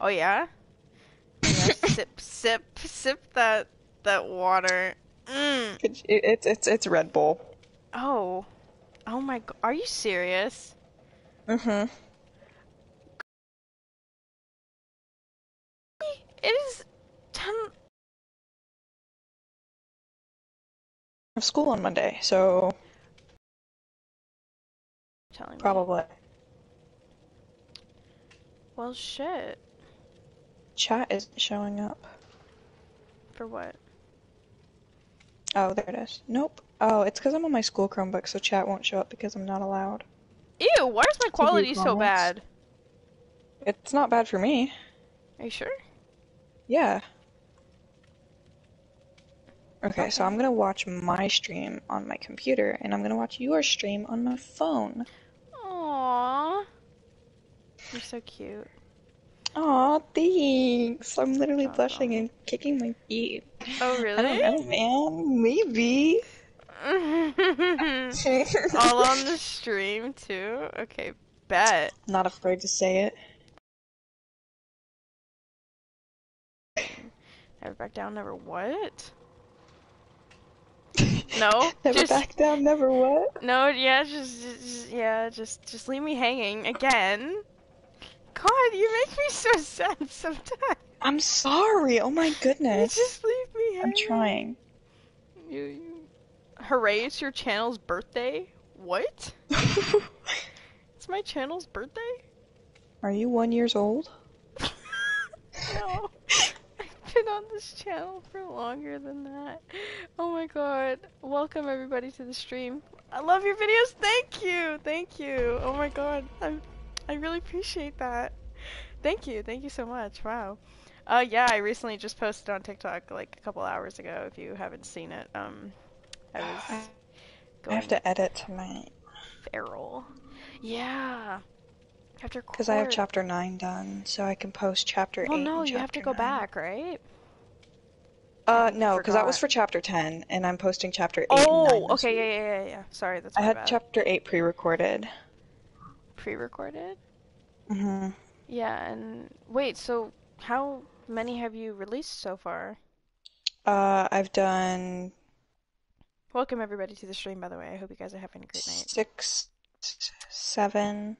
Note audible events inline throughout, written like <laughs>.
Oh yeah? Yeah, <laughs> sip, sip, sip that that water. Mm. It, it, it's it's it's Red Bull. Oh. Oh my god. Are you serious? Mm-hmm. It is ten. I have school on Monday, so Telling me. probably. Well, shit. Chat isn't showing up. For what? Oh, there it is. Nope. Oh, it's because I'm on my school Chromebook, so chat won't show up because I'm not allowed. Ew. Why is my quality so bad? It's not bad for me. Are you sure? Yeah. Okay, so I'm gonna watch my stream on my computer, and I'm gonna watch your stream on my phone. Aww. You're so cute. Aw, thanks. I'm literally Oh, blushing and kicking my feet. Oh, really? I don't know, man. Maybe. <laughs> All on the stream, too? Okay, bet. Not afraid to say it. Never back down, never what? <laughs> No? Never just, back down, never what? No, yeah, just, just, yeah, just, just leave me hanging again. God, you make me so sad sometimes. I'm sorry. Oh my You goodness. just leave me hanging. I'm trying. You, you... Hooray, it's your channel's birthday? What? <laughs> It's my channel's birthday? Are you one years old? No. I've been on this channel for longer than that. Oh my god. Welcome everybody to the stream. I love your videos. Thank you. Thank you. Oh my god. I'm I really appreciate that. Thank you. Thank you so much. Wow. Uh yeah, I recently just posted on TikTok like a couple hours ago if you haven't seen it. Um I was <gasps> I have to edit tonight feral. Yeah. To because I have chapter 9 done, so I can post chapter 8 Well, no, you have to go 9. back, right? Uh, no, because that was for chapter 10, and I'm posting chapter 8 and 9 Oh, okay, yeah, yeah, yeah, yeah. Sorry, that's I had bad. chapter 8 pre-recorded. Pre-recorded? hmm Yeah, and wait, so how many have you released so far? Uh, I've done Welcome everybody to the stream, by the way. I hope you guys are having a great night. six, seven.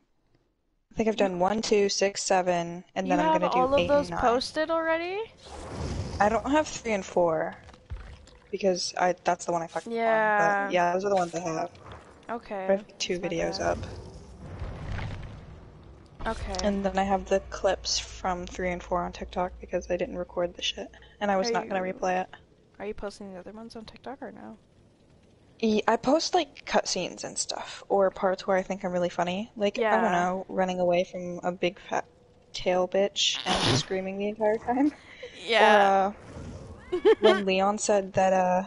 I think I've done one, two, six, seven, and You then I'm gonna do eight and nine. all of those posted already? I don't have three and four because I that's the one I fucked up on. Yeah. But yeah, those are the ones I have. Okay. I have two videos up, Okay. and then I have the clips from three and four on TikTok because I didn't record the shit, and I was Are not gonna replay it. Are you posting the other ones on TikTok or no? I post like cutscenes and stuff, or parts where I think I'm really funny. Like, I don't know, running away from a big fat tail bitch and <laughs> screaming the entire time. Yeah. Or, uh, <laughs> when Leon said that, uh,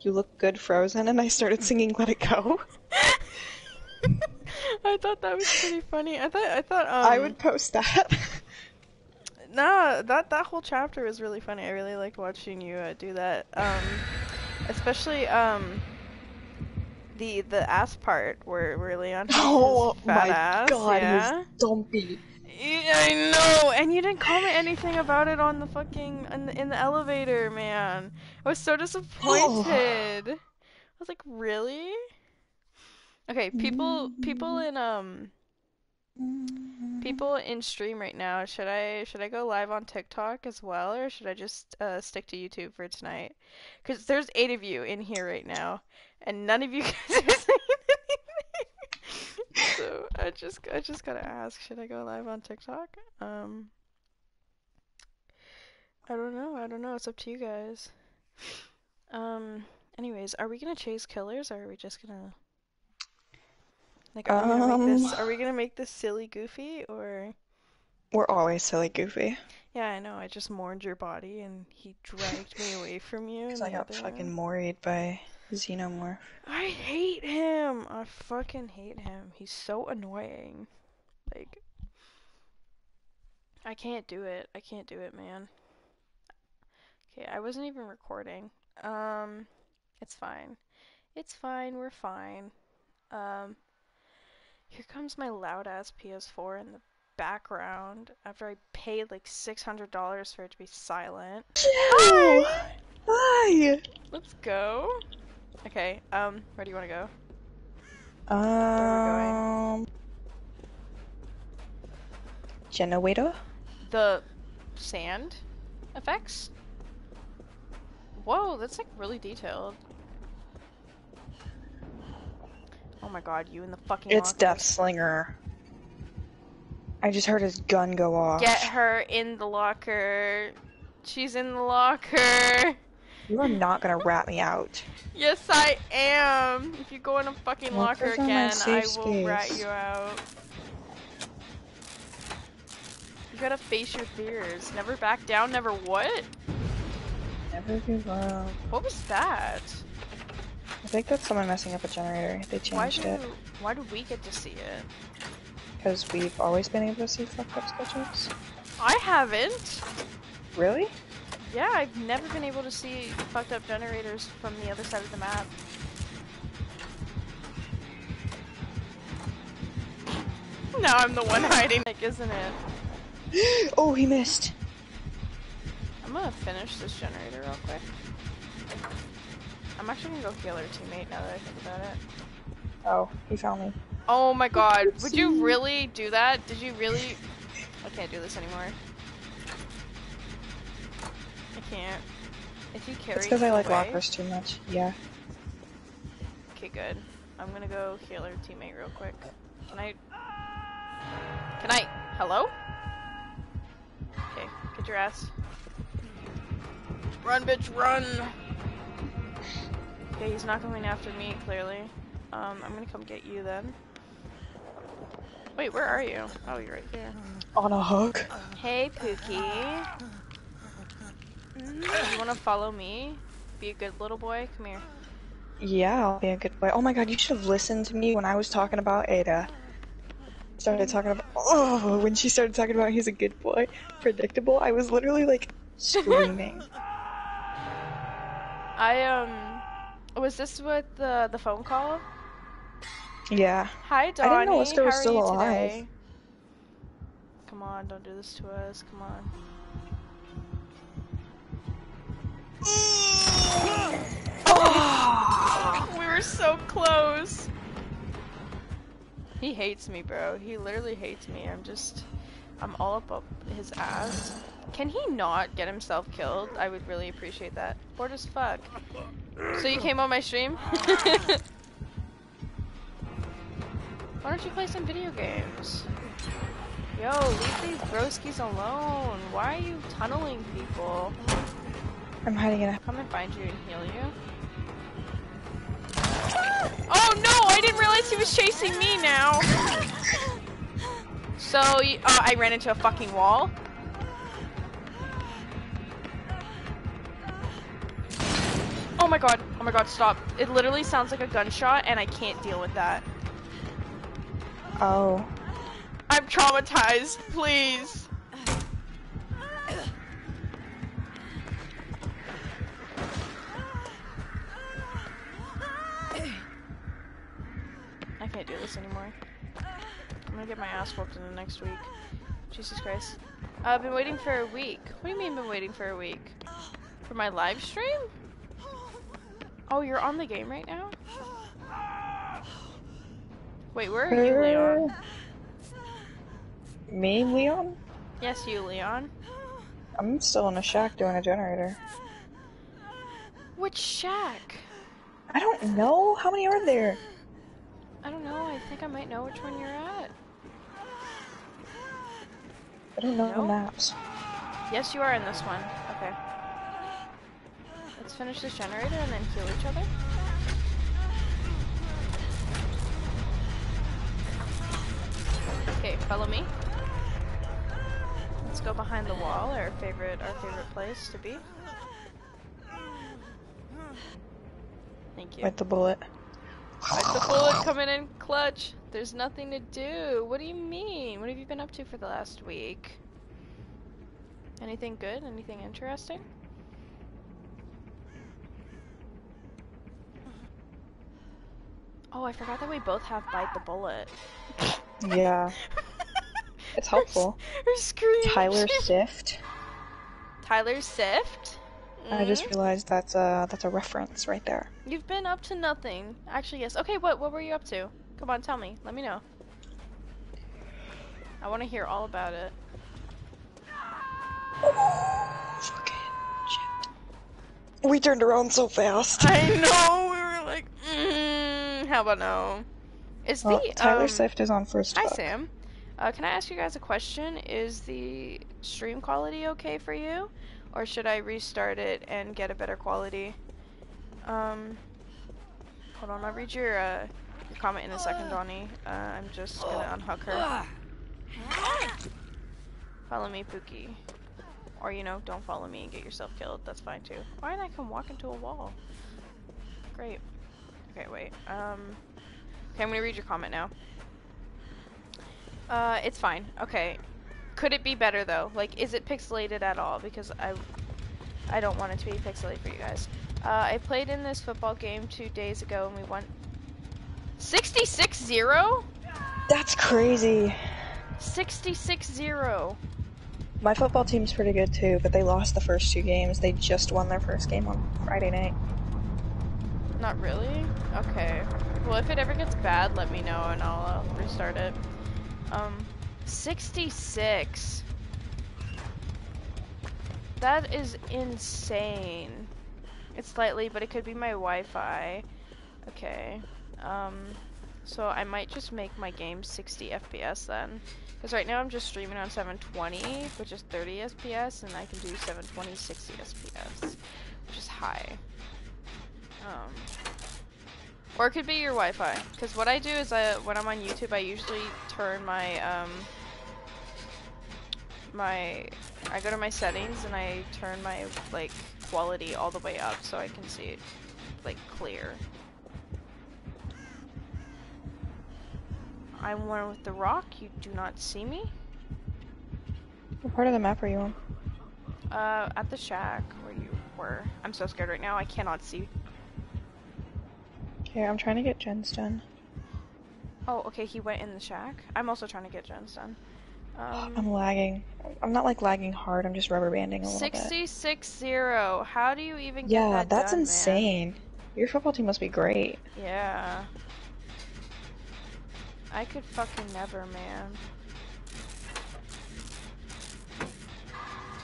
you look good frozen, and I started singing Let It Go. <laughs> <laughs> I thought that was pretty funny. I thought I thought um I would post that. <laughs> nah, that that whole chapter was really funny. I really liked watching you uh, do that. Um, <sighs> especially um, the the ass part where where Leon oh my ass. god, yeah. he's dumpy. I know, and you didn't comment anything about it on the fucking in the, in the elevator, man. I was so disappointed. <sighs> I was like, really? Okay, people people in um people in stream right now. Should I should I go live on TikTok as well, or should I just uh, stick to YouTube for tonight? Because there's eight of you in here right now, and none of you <laughs> guys are saying anything. so I just I just gotta ask, should I go live on TikTok? Um, I don't know. I don't know. It's up to you guys. Um. Anyways, are we gonna chase killers, or are we just gonna like are we gonna make this? Um. Are we gonna make this silly, goofy, or? We're always silly goofy. Yeah, I know. I just mourned your body, and he dragged me <laughs> away from you. Because I got fucking room. moried by Xenomorph. I hate him. I fucking hate him. He's so annoying. Like, I can't do it. I can't do it, man. Okay, I wasn't even recording. Um, it's fine. It's fine. We're fine. Um, here comes my loud ass PS4 in the background after I paid like $600 for it to be silent. Hi! Hi! Let's go. Okay, um, where do you want to go? Um. Generator? The sand effects? Whoa, that's like really detailed. Oh my god, you in the fucking It's locker. Death Slinger. I just heard his gun go off. Get her in the locker. She's in the locker. You are not gonna rat me out. Yes, I am. If you go in a fucking Well, locker those are my again, I safe will rat you out. You gotta face your fears. Never back down, never what? Never give up. What was that? I think that's someone messing up a generator. They Why changed do it. why do we get to see it? Because we've always been able to see fucked up sketches. I haven't. Really? Yeah, I've never been able to see fucked up generators from the other side of the map. Now I'm the one <laughs> hiding, like, isn't it? <gasps> oh, he missed. I'm gonna finish this generator real quick. I'm actually gonna go heal our teammate now that I think about it. Oh, he found me. Oh my god, would you really do that? Did you really? I can't do this anymore. I can't. If you carry It's because I like away- lockers too much. Yeah. Okay, good. I'm gonna go heal our teammate real quick. Can I? Can I? Hello? Okay, get your ass. Run, bitch, run! Okay, he's not coming after me, clearly. Um, I'm gonna come get you then. Wait, where are you? Oh, you're right there. On a hook. Hey, Pookie. You wanna follow me? Be a good little boy? Come here. Yeah, I'll be a good boy. Oh my god, you should have listened to me when I was talking about Ada. Started talking about oh when she started talking about he's a good boy, predictable. I was literally like <laughs> screaming. I um was this with the the phone call? yeah. Hi Donnie. didn't know How was still alive. today? Come on, don't do this to us. Come on. <sighs> we were so close. He hates me, bro. He literally hates me. I'm just I'm all up up his ass. Can he not get himself killed? I would really appreciate that. Bored as fuck. So you came on my stream? <laughs> Why don't you play some video games? Yo, leave these broskies alone. Why are you tunneling people? I'm hiding in a Come and find you and heal you. <gasps> Oh no! I didn't realize he was chasing me now! <laughs> So, uh, I ran into a fucking wall. Oh my god, oh my god, stop. It literally sounds like a gunshot and I can't deal with that. Oh. I'm traumatized, please. Get my ass whooped in the next week. Jesus Christ. I've been waiting for a week. What do you mean been waiting for a week? For my live stream? Oh, you're on the game right now? Wait, where are you, Leon? Me, Leon? Yes, you, Leon. I'm still in a shack doing a generator. Which shack? I don't know. How many are there? I don't know. I think I might know which one you're at. I don't know the No? maps. Yes, you are in this one. Okay. Let's finish this generator and then heal each other. Okay, follow me. Let's go behind the wall, our favorite, our favorite place to be. Thank you. With the bullet. Like the bullet coming in clutch. There's nothing to do. What do you mean? What have you been up to for the last week? Anything good? Anything interesting? Oh, I forgot that we both have bite the bullet. Yeah. <laughs> It's helpful. Her screen. Tyler <laughs> Sift. Tyler Sift. I just Mhm. realized that's a that's a reference right there. You've been up to nothing. Actually, yes. Okay, what what were you up to? Come on, tell me. Let me know. I want to hear all about it. Fucking shit. We turned around so fast. I know. We were like, mm, how about no? Is the Tyler um, Sift is on first. Hi hook. Sam. Uh, can I ask you guys a question? Is the stream quality okay for you, or should I restart it and get a better quality? Um, hold on. I'll read your uh, your comment in a second, Donnie. Uh, I'm just gonna unhook her. Follow me, Pookie. Or you know, don't follow me and get yourself killed. That's fine too. Why did I come walk into a wall? Great. Okay, wait. Um. Okay, I'm gonna read your comment now. Uh, it's fine. Okay. Could it be better though? Like, is it pixelated at all? Because I, I don't want it to be pixelated for you guys. Uh, I played in this football game two days ago and we won 66-0? That's crazy. 66-0. My football team's pretty good too, but they lost the first two games. They just won their first game on Friday night. Not really? Okay. Well, if it ever gets bad, let me know and I'll uh, restart it. Um, 66. That is insane. It's slightly, but it could be my Wi-Fi. Okay. Um, so I might just make my game 60 FPS then. Because right now I'm just streaming on 720, which is 30 FPS, and I can do 720 60 FPS, which is high. Um, or it could be your Wi-Fi. Because what I do is, I, when I'm on YouTube, I usually turn my um, my I go to my settings and I turn my like quality all the way up so I can see it like clear. I'm one with the rock. You do not see me. What part of the map are you on? Uh, at the shack where you were. I'm so scared right now. I cannot see. Okay, I'm trying to get gens done. Oh, okay. He went in the shack. I'm also trying to get gens done. Um, <gasps> I'm lagging. I'm not like lagging hard. I'm just rubber banding a little bit. 66 0. How do you even get Yeah, that that's done, man? insane. Your football team must be great. Yeah. I could fucking never, man.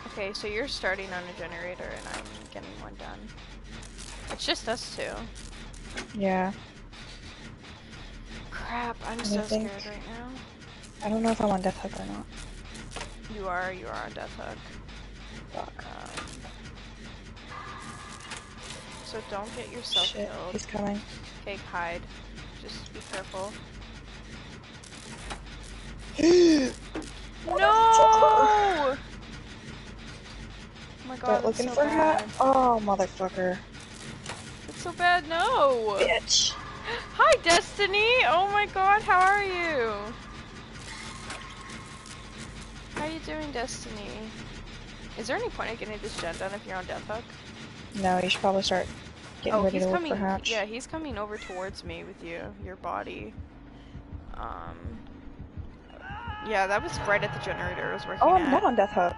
Okay, so you're starting on a generator and I'm getting one done. It's just us two. Yeah. Crap, I'm so think- scared right now. I don't know if I'm on Death Hook or not. You are, you are on Death Hook. Fuck. Um, so don't get yourself Shit, killed. he's coming. Okay, hide. Just be careful. Oh, No! Oh my god, Start that's looking so for bad. hat. Oh, motherfucker. It's so bad, no! Bitch. Hi, Destiny! Oh my god, how are you? How are you doing, Destiny? Is there any point in getting this gen done if you're on Death Hook? No, you should probably start getting oh, ready he's to look coming. for hatch. Yeah, he's coming over towards me with you, your body. Um. Yeah, that was right at the generator I was working Oh, I'm at. not on Death Hook.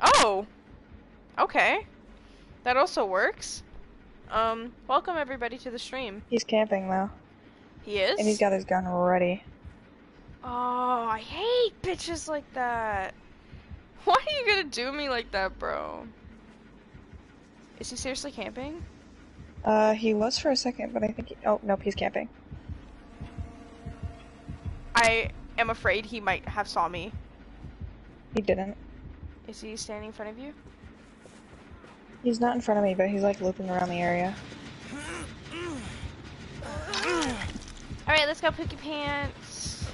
Oh! Okay. That also works. Um, welcome everybody to the stream. He's camping though, He is? and he's got his gun ready. Oh, I hate bitches like that. <laughs> Why are you gonna do me like that, bro? Is he seriously camping? Uh, he was for a second, but I think he- oh nope, he's camping. I am afraid he might have saw me. He didn't. Is he standing in front of you? He's not in front of me, but he's like looping around the area. Alright, let's go Pookie Pants.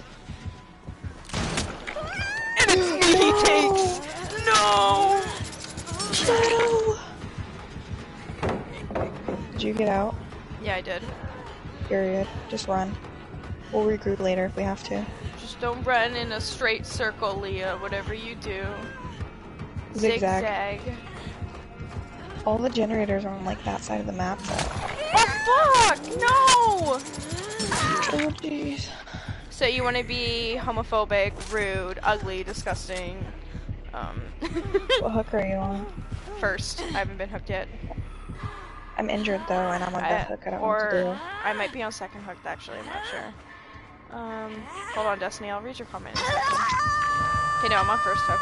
And it's me he takes! No! Shadow. Did you get out? Yeah, I did. Period. Just run. We'll regroup later if we have to. Don't run in a straight circle, Leah, whatever you do. Zigzag. Zigzag. All the generators are on like that side of the map. Though. Oh fuck! No! Oh jeez. So you want to be homophobic, rude, ugly, disgusting. Um, <laughs> What hook are you on? first, I haven't been hooked yet. I'm injured though, and I'm on death hook. I don't know what to or do. I might be on second hooked actually. I'm not sure. Um, hold on, Destiny. I'll read your comment. Okay, no, I'm on first hook.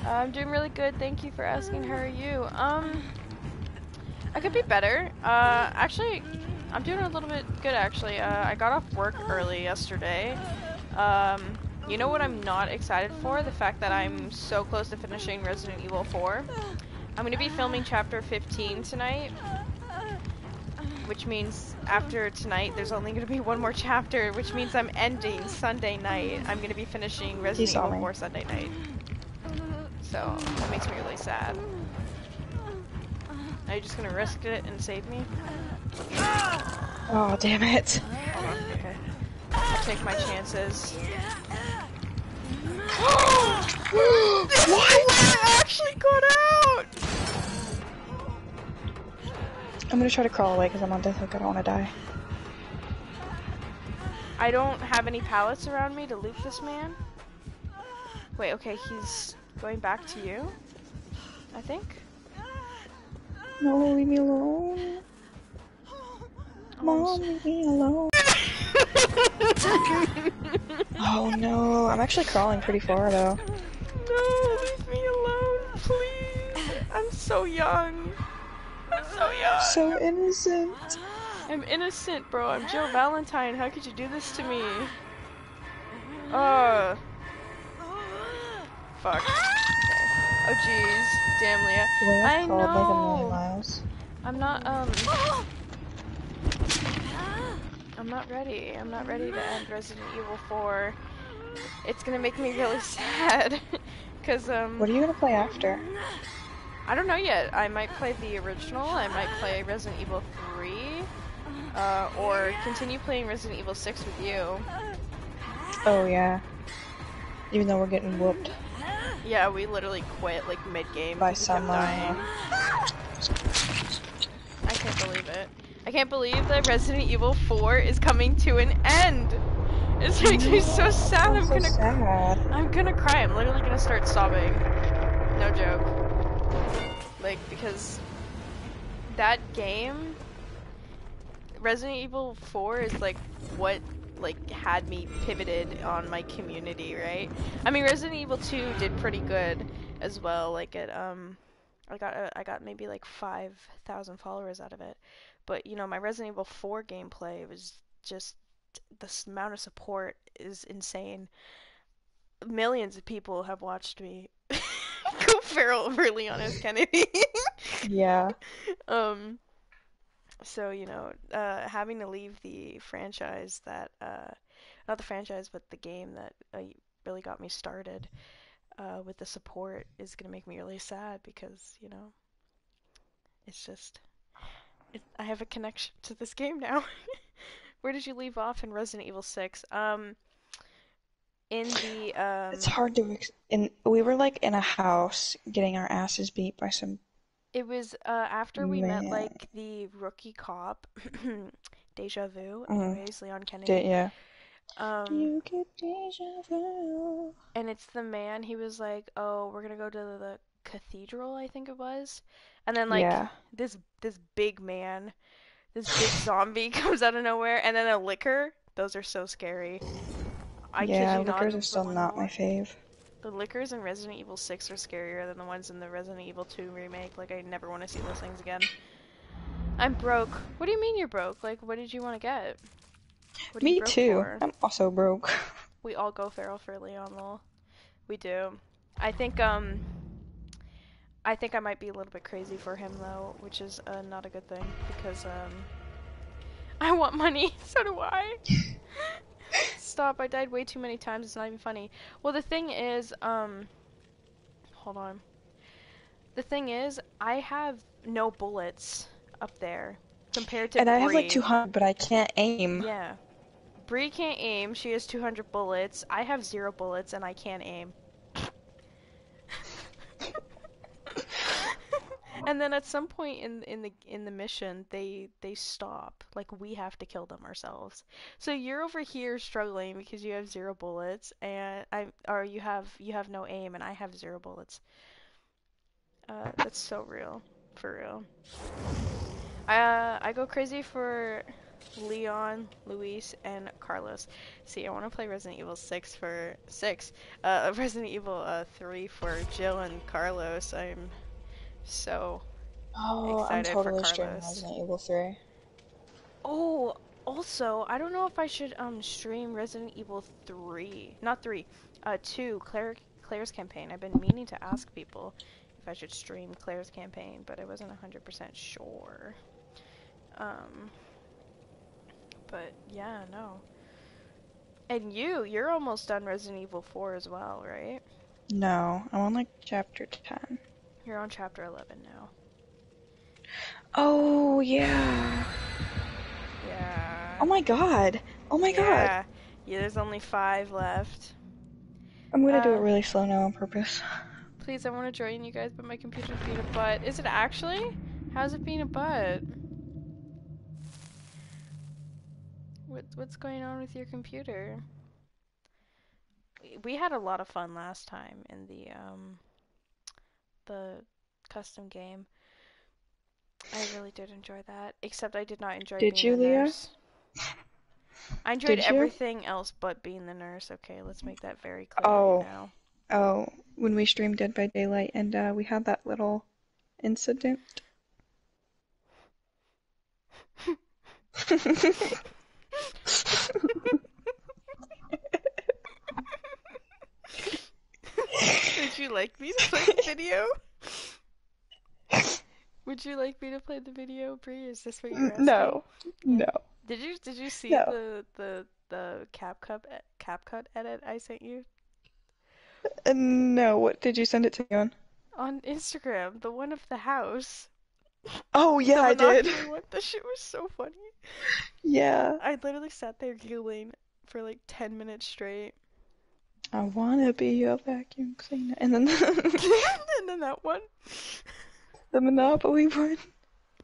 Okay. Uh, I'm doing really good. Thank you for asking. How are you? Um, I could be better. Uh, actually, I'm doing a little bit good actually. Uh, I got off work early yesterday. Um, you know what I'm not excited for? The fact that I'm so close to finishing Resident Evil 4. I'm gonna be filming chapter 15 tonight, which means after tonight there's only gonna be one more chapter, which means I'm ending Sunday night. I'm gonna be finishing Resident Evil me. 4 Sunday night. So that makes me really sad. Are you just gonna risk it and save me? Oh damn it! Okay. I'll take my chances. <gasps> <gasps> what? I actually got out! I'm gonna try to crawl away because I'm on death hook. I don't want to die. I don't have any pallets around me to loot this man. Wait, okay, he's going back to you. I think. No, leave me alone. Mom, leave me alone. <laughs> Oh no, I'm actually crawling pretty far though. No, leave me alone, please. I'm so young. So young. So innocent. I'm innocent, bro. I'm Jill Valentine. How could you do this to me? Uh. Fuck. Okay. Oh jeez. Damn, Leah. I crawled like a million know. miles. I'm not, um. I'm not ready. I'm not ready to end Resident Evil 4. It's gonna make me really <laughs> sad. Cause, um. What are you gonna play after? I don't know yet. I might play the original. I might play Resident Evil 3. Uh, or continue playing Resident Evil 6 with you. Oh yeah. Even though we're getting whooped Yeah, we literally quit like mid game. by someone. dying. I can't believe it. I can't believe that Resident Evil 4 is coming to an end. It's <laughs> making me so sad. I'm I'm so gonna sad. I'm gonna cry. I'm literally gonna start sobbing. No joke. Like because that game Resident Evil 4 is like what like had me pivoted on my community, right? I mean Resident Evil 2 did pretty good as well. Like it um I got uh, I got maybe like 5,000 followers out of it. But you know, my Resident Evil 4 gameplay was just the amount of support is insane millions of people have watched me <laughs> go feral over Leon S. Kennedy. <laughs> Yeah. um, so you know, uh, having to leave the franchise that, uh, not the franchise, but the game that uh, really got me started uh, with the support is gonna make me really sad because you know, it's just, it, I have a connection to this game now. <laughs> Where did you leave off in Resident Evil 6? Um, in the um. It's hard to. Ex- we were like in a house getting our asses beat by some. It was uh, after we met like the rookie cop, <clears throat> Deja Vu. Mhm. Anyways, Leon Kennedy. Di- yeah. Um, You get deja vu. and it's the man. He was like, "Oh, we're gonna go to the cathedral," I think it was. And then like yeah. this this big man, this big <laughs> zombie <laughs> comes out of nowhere, and then a Licker. Those are so scary. I yeah, not, Lickers the are still not my fave. The Lickers in Resident Evil 6 are scarier than the ones in the Resident Evil 2 remake. Like, I never want to see those things again. I'm broke. What do you mean you're broke? Like, what did you want to get? What Me too. for? I'm also broke. <laughs> We all go feral for Leon, lol. We do. I think, um... I think I might be a little bit crazy for him, though, which is uh, not a good thing, because, um... <laughs> I want money, <laughs> so do I. Stop, I died way too many times, it's not even funny. Well, the thing is, um... Hold on. The thing is, I have no bullets up there, compared to and I have like 200, but I can't aim. Yeah. Bree can't aim. She has 200 bullets. I have zero bullets and I can't aim. And then at some point in in the in the mission, they they stop. Like we have to kill them ourselves. So you're over here struggling because you have zero bullets, and I or you have you have no aim, and I have zero bullets. Uh, that's so real, for real. I uh, I go crazy for Leon, Luis, and Carlos. See, I want to play Resident Evil 6 for 6. Uh, <laughs> Resident Evil uh, 3 for Jill and Carlos. I'm so Oh, I'm Excited for totally streaming Carlos. Resident Evil 3. Oh, also, I don't know if I should um stream Resident Evil 3. Not 3. Uh 2, Claire Claire's campaign. I've been meaning to ask people if I should stream Claire's campaign, but I wasn't 100% sure. Um but yeah, no. And you, you're almost done Resident Evil 4 as well, right? No, I'm on like chapter 10. You're on chapter 11 now. Oh, yeah. Yeah. Oh my god. Oh my god. yeah. Yeah, there's only 5 left. I'm gonna do Uh, it really slow now on purpose. Please, I want to join you guys, but my computer's being a butt. Is it actually? How's it being a butt? What, what's going on with your computer? We- We had a lot of fun last time in the um the custom game. I really did enjoy that, except I did not enjoy Did being you, the Leah? nurse. I enjoyed Did you? everything else but being the nurse. Okay, let's make that very clear Oh. right now. Oh, when we streamed Dead by Daylight and uh, we had that little incident. <laughs> <laughs> Would you like me to play the video? <laughs> Would you like me to play the video, Bree? Is this what you're asking? no, no. Did you did you see No. the the the CapCut e- CapCut edit I sent you Uh, no, what did you send it to me on? on Instagram? The one of the house. Oh, yeah, I did. One. That shit was so funny. Yeah. I literally sat there giggling for like ten minutes straight. I wanna be a vacuum cleaner. And then <laughs> <laughs> and then that one. the Monopoly one.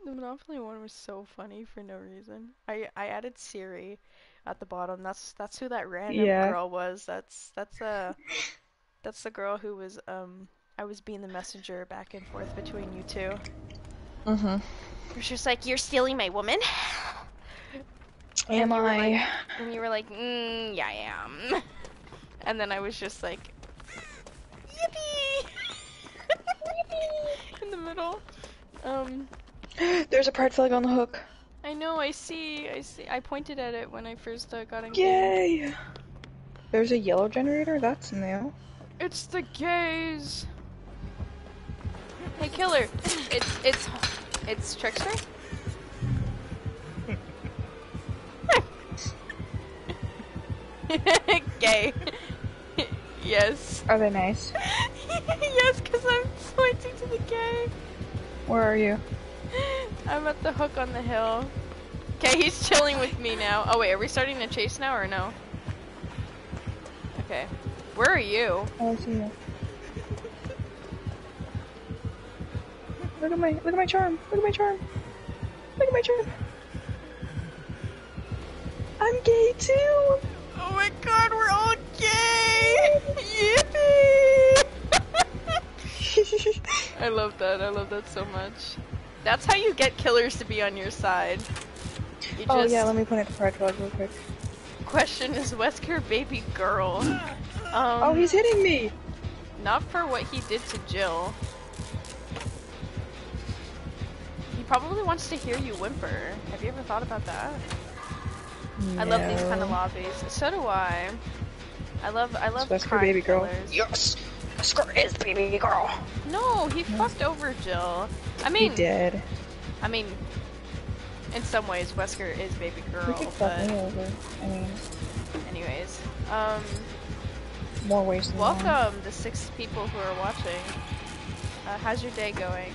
The Monopoly one was so funny for no reason. I I added Siri at the bottom. That's that's who that random Yeah. girl was. That's that's uh that's the girl who was um I was being the messenger back and forth between you two. Mm-hmm. She was like, "You're stealing my woman," Am were I? like- and you were like, mm, "Yeah, I am." And then I was just like, "Yippee!" in the middle. Um. There's a pride flag on the hook. I know, I see, I see. I pointed at it when I first uh, got in. Yay! There's a yellow generator? That's new. It's the gays. Hey, killer! It's it's it's trickster. <laughs> <laughs> Gay. Yes. Are they nice? <laughs> yes, because I'm pointing to the gay. Where are you? I'm at the hook on the hill. Okay, he's chilling with me now. Oh wait, are we starting to chase now or no? Okay. Where are you? I see you. Look at my look at my charm. Look at my charm. Look at my charm. I'm gay too. Oh my god, we're all gay! Yippee! <laughs> I love that. I love that so much. That's how you get killers to be on your side. You oh yeah, let me point at the pride flag real quick. question is Wesker baby girl. Um, oh, he's hitting me. Not for what he did to Jill. He probably wants to hear you whimper. Have you ever thought about that? I love these kind of lobbies. So do I. I love I love It's Wesker crime baby girl. killers. Yes. Wesker is baby girl. No, he fucked over Jill. I mean, he did. I mean, in some ways, Wesker is baby girl, could fuck but me over. I mean, anyways, um, more ways than welcome the six people who are watching. Uh, how's your day going?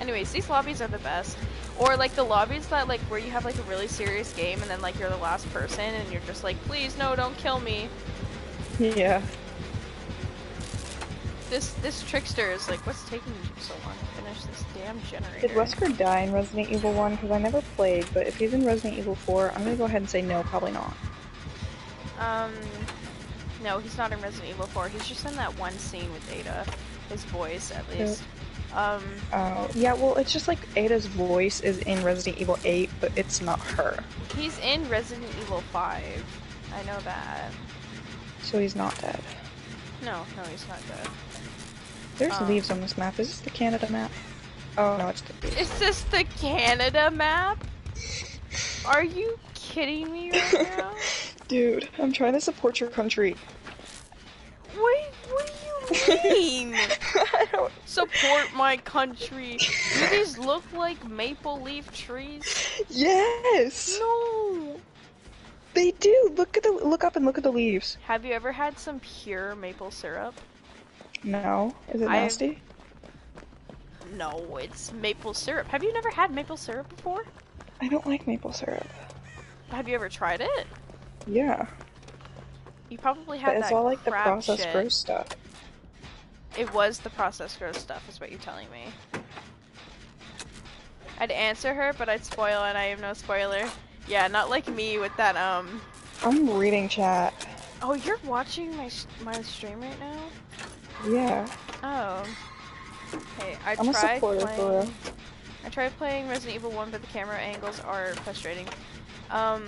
Anyways, these lobbies are the best. Or like the lobbies that like where you have like a really serious game and then like you're the last person and you're just like, please no, don't kill me. Yeah. this this trickster is like, what's taking you so long to finish this damn generator? Did Wesker die in Resident Evil 1? Because I never played, but if he's in Resident Evil 4, I'm gonna go ahead and say no, probably not. Um, no, he's not in Resident Evil 4. He's just in that one scene with Ada. His voice, at least. Um, Oh, yeah, well, it's just like Ada's voice is in Resident Evil 8, but it's not her. he's in Resident Evil 5. I know that. So he's not dead. No, no, he's not dead. There's Oh. leaves on this map. Is this the Canada map? Oh, no, it's the. <laughs> Is this the Canada map? Are you kidding me right <laughs> now? Dude, I'm trying to support your country. What, what mean? <laughs> I don't... Support my country. Do these look like maple leaf trees? Yes! No. They do! Look at the- look up and look at the leaves. Have you ever had some pure maple syrup? No. Is it nasty? No, it's maple syrup. Have you never had maple syrup before? I don't like maple syrup. Have you ever tried it? Yeah. You probably But had it's all like the processed shit. gross stuff. It was the processed gross stuff, is what you're telling me. I'd answer her, but I'd spoil, and I am no spoiler. Yeah, not like me with that. Um. I'm reading chat. Oh, you're watching my my stream right now. Yeah. Oh. Hey, I I'm tried playing. I tried playing Resident Evil 1, but the camera angles are frustrating. Um.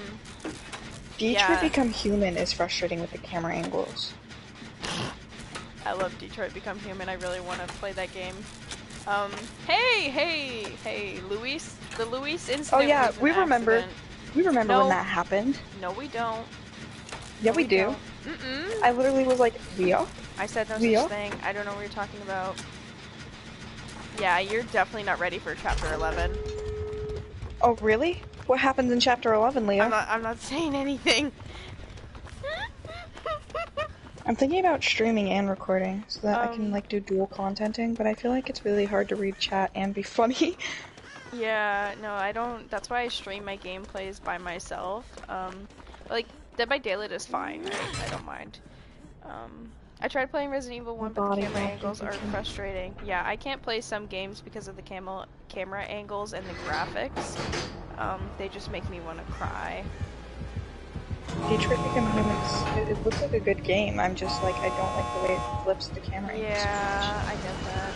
Detroit Yeah. Become Human is frustrating with the camera angles. I love Detroit Become Human. I really want to play that game. Um, hey, hey, hey, Luis. The Luis incident. Oh, yeah, we remember. accident. We remember No. when that happened. No, we don't. Yeah, No, we, do. don't. Mm-mm. I literally was like, Leo? I said no Leo? such thing. I don't know what you're talking about. Yeah, you're definitely not ready for chapter 11. Oh, really? What happens in chapter 11, Leo? I'm not. I'm not saying anything. I'm thinking about streaming and recording so that I Um, can like do dual contenting, but I feel like it's really hard to read chat and be <laughs> funny. Yeah, no, I don't. That's why I stream my gameplays by myself. Um, like Dead by Daylight is fine. I, I don't mind. Um, I tried playing Resident Evil 1, but the camera angles are frustrating. Yeah, I can't play some games because of the camera camera angles and the graphics. Um, they just make me want to cry. Detroit Become Human, it, it looks like a good game. I'm just like, I don't like the way it flips the camera. Yeah, I get that.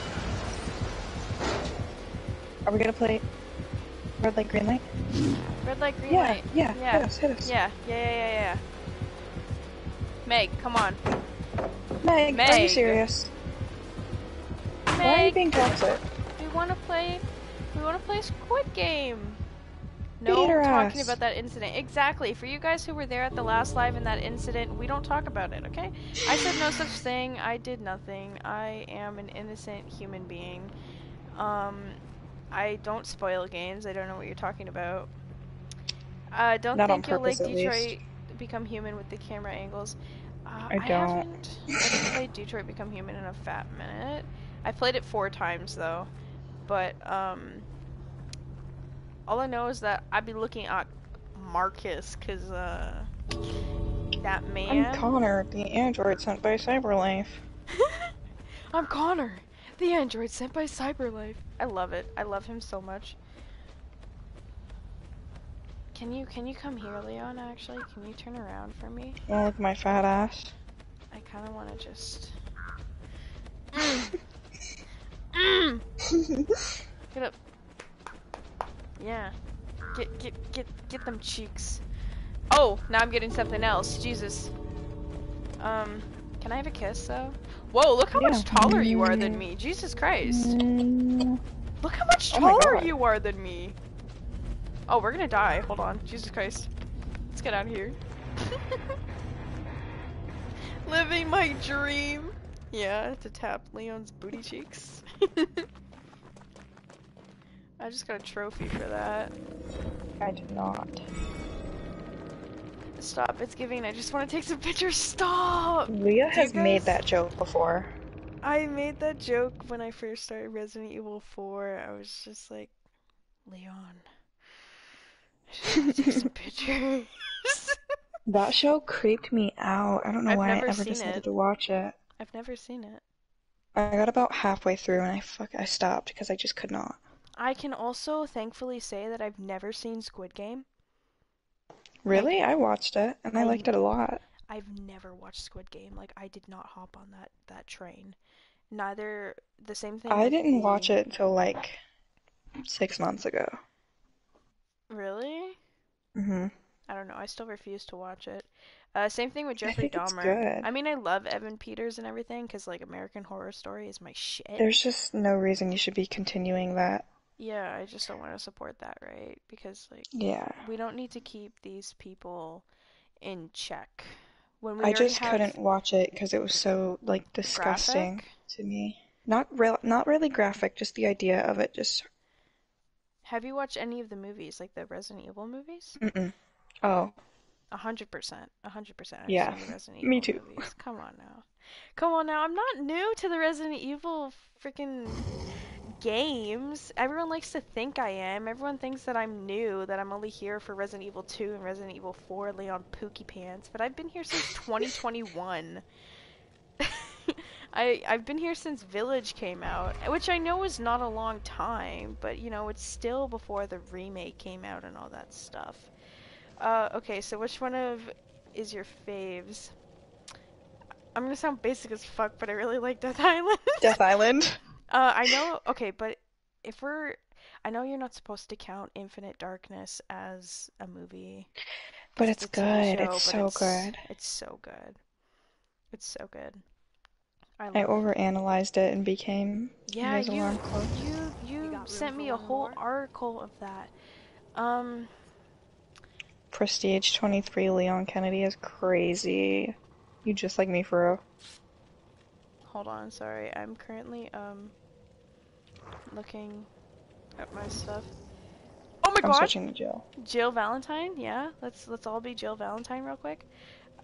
Are we gonna play Red Light, Green Light? Red light, green Yeah, light. yeah, yeah, hit us, hit us. yeah, yeah, yeah, yeah, yeah. Meg, come on. Meg, are Meg. you serious? Meg, Why are you being toxic? We want to play. We want to play Squid Game. No talking ass. about that incident. Exactly. For you guys who were there at the last live in that incident, we don't talk about it, okay? I said no such thing. I did nothing. I am an innocent human being. Um, I don't spoil games. I don't know what you're talking about. Uh, don't Not think you'll like at least. Detroit Become Human with the camera angles. Uh, I don't. haven't, I haven't played Detroit Become Human in a fat minute. I played it four times though, but um, all I know is that I'd be looking at Marcus because uh, that man. I'm Connor, the android sent by Cyberlife. <laughs> I'm Connor, the android sent by Cyberlife. I love it. I love him so much. Can you can you come here, Leon? Actually, can you turn around for me? Oh, look my fat ass. I kind of want to just. Mm. <laughs> <laughs> Get up. Yeah. Get get get get them cheeks. Oh, now I'm getting something else. Jesus. Um, can I have a kiss though? Whoa, look how Yeah. much taller you are than me. Jesus Christ. Look how much Oh taller God. you are than me. Oh, we're gonna die. Hold on. Jesus Christ. Let's get out of here. <laughs> Living my dream. Yeah, to tap Leon's booty cheeks. <laughs> I just got a trophy for that. I did not. Stop, it's giving. I just want to take some pictures. Stop! Leah has made that joke before. I made that joke when I first started Resident Evil 4. I was just like, Leon, I just take some <laughs> pictures. That show creeped me out. I don't know I've why I ever decided it. to watch it. I've never seen it. I got about halfway through and I fuck I stopped because I just could not. I can also thankfully say that I've never seen Squid Game. Really? I watched it and I I- liked it a lot. I've never watched Squid Game. Like I did not hop on that that train. Neither the same thing. I didn't the- watch it until like six months ago. Really? hmm I don't know. I still refuse to watch it. Uh, same thing with I Jeffrey it's Dahmer. good. I mean, I love Evan Peters and everything because like American Horror Story is my shit. There's just no reason you should be continuing that. Yeah, I just don't want to support that, right? Because like Yeah. we don't need to keep these people in check when we I just couldn't watch it because it was so like disgusting graphic. to me. Not real, not really graphic. Just the idea of it. Just Have you watched any of the movies, like the Resident Evil movies? mm-mm. Oh, A hundred percent, a hundred percent. Yeah, <laughs> me too. movies. Come on now, come on now. I'm not new to the Resident Evil freaking games. Everyone likes to think I am. Everyone thinks that I'm new, that I'm only here for Resident Evil 2 and Resident Evil 4, Leon Pookie Pants. But I've been here since <laughs> 2021. <laughs> I I've been here since Village came out, which I know is not a long time, but you know it's still before the remake came out and all that stuff. Uh, okay, so which one of is your faves? I'm gonna sound basic as fuck, but I really like Death Island. Death Island. <laughs> Uh, I know. Okay, but if we're, I know you're not supposed to count Infinite Darkness as a movie. but it's a TV good. show, It's so it's- good. It's so good. It's so good. I I overanalyzed it and became Yeah, Ms. you Alarm Clock. you you got sent me a whole more? article of that. Um, Prestige 23 Leon Kennedy is crazy. You just like me for real. hold on. Sorry, I'm currently um looking at my stuff. Oh my I'm god! switching to Jill. Jill Valentine, yeah. Let's let's all be Jill Valentine real quick.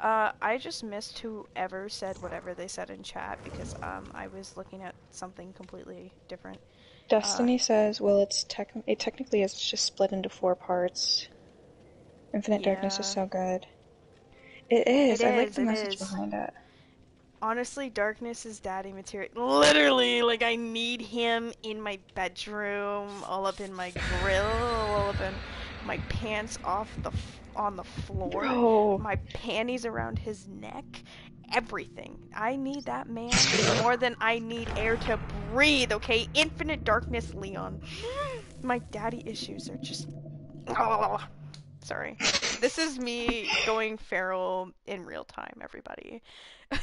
Uh, I just missed whoever said whatever they said in chat because um I was looking at something completely different. Destiny says, well, it's tech. It technically is just split into four parts. Infinite Darkness is so good. It is. It I like the message is. behind it. Honestly, darkness is daddy material. Literally, like I need him in my bedroom, all up in my grill, all up in my pants off the f- on the floor. Bro, my panties around his neck, everything. I need that man more than I need air to breathe, okay? Infinite darkness, Leon. My daddy issues are just. Oh, <laughs> Sorry. This is me going feral in real time, everybody. <laughs>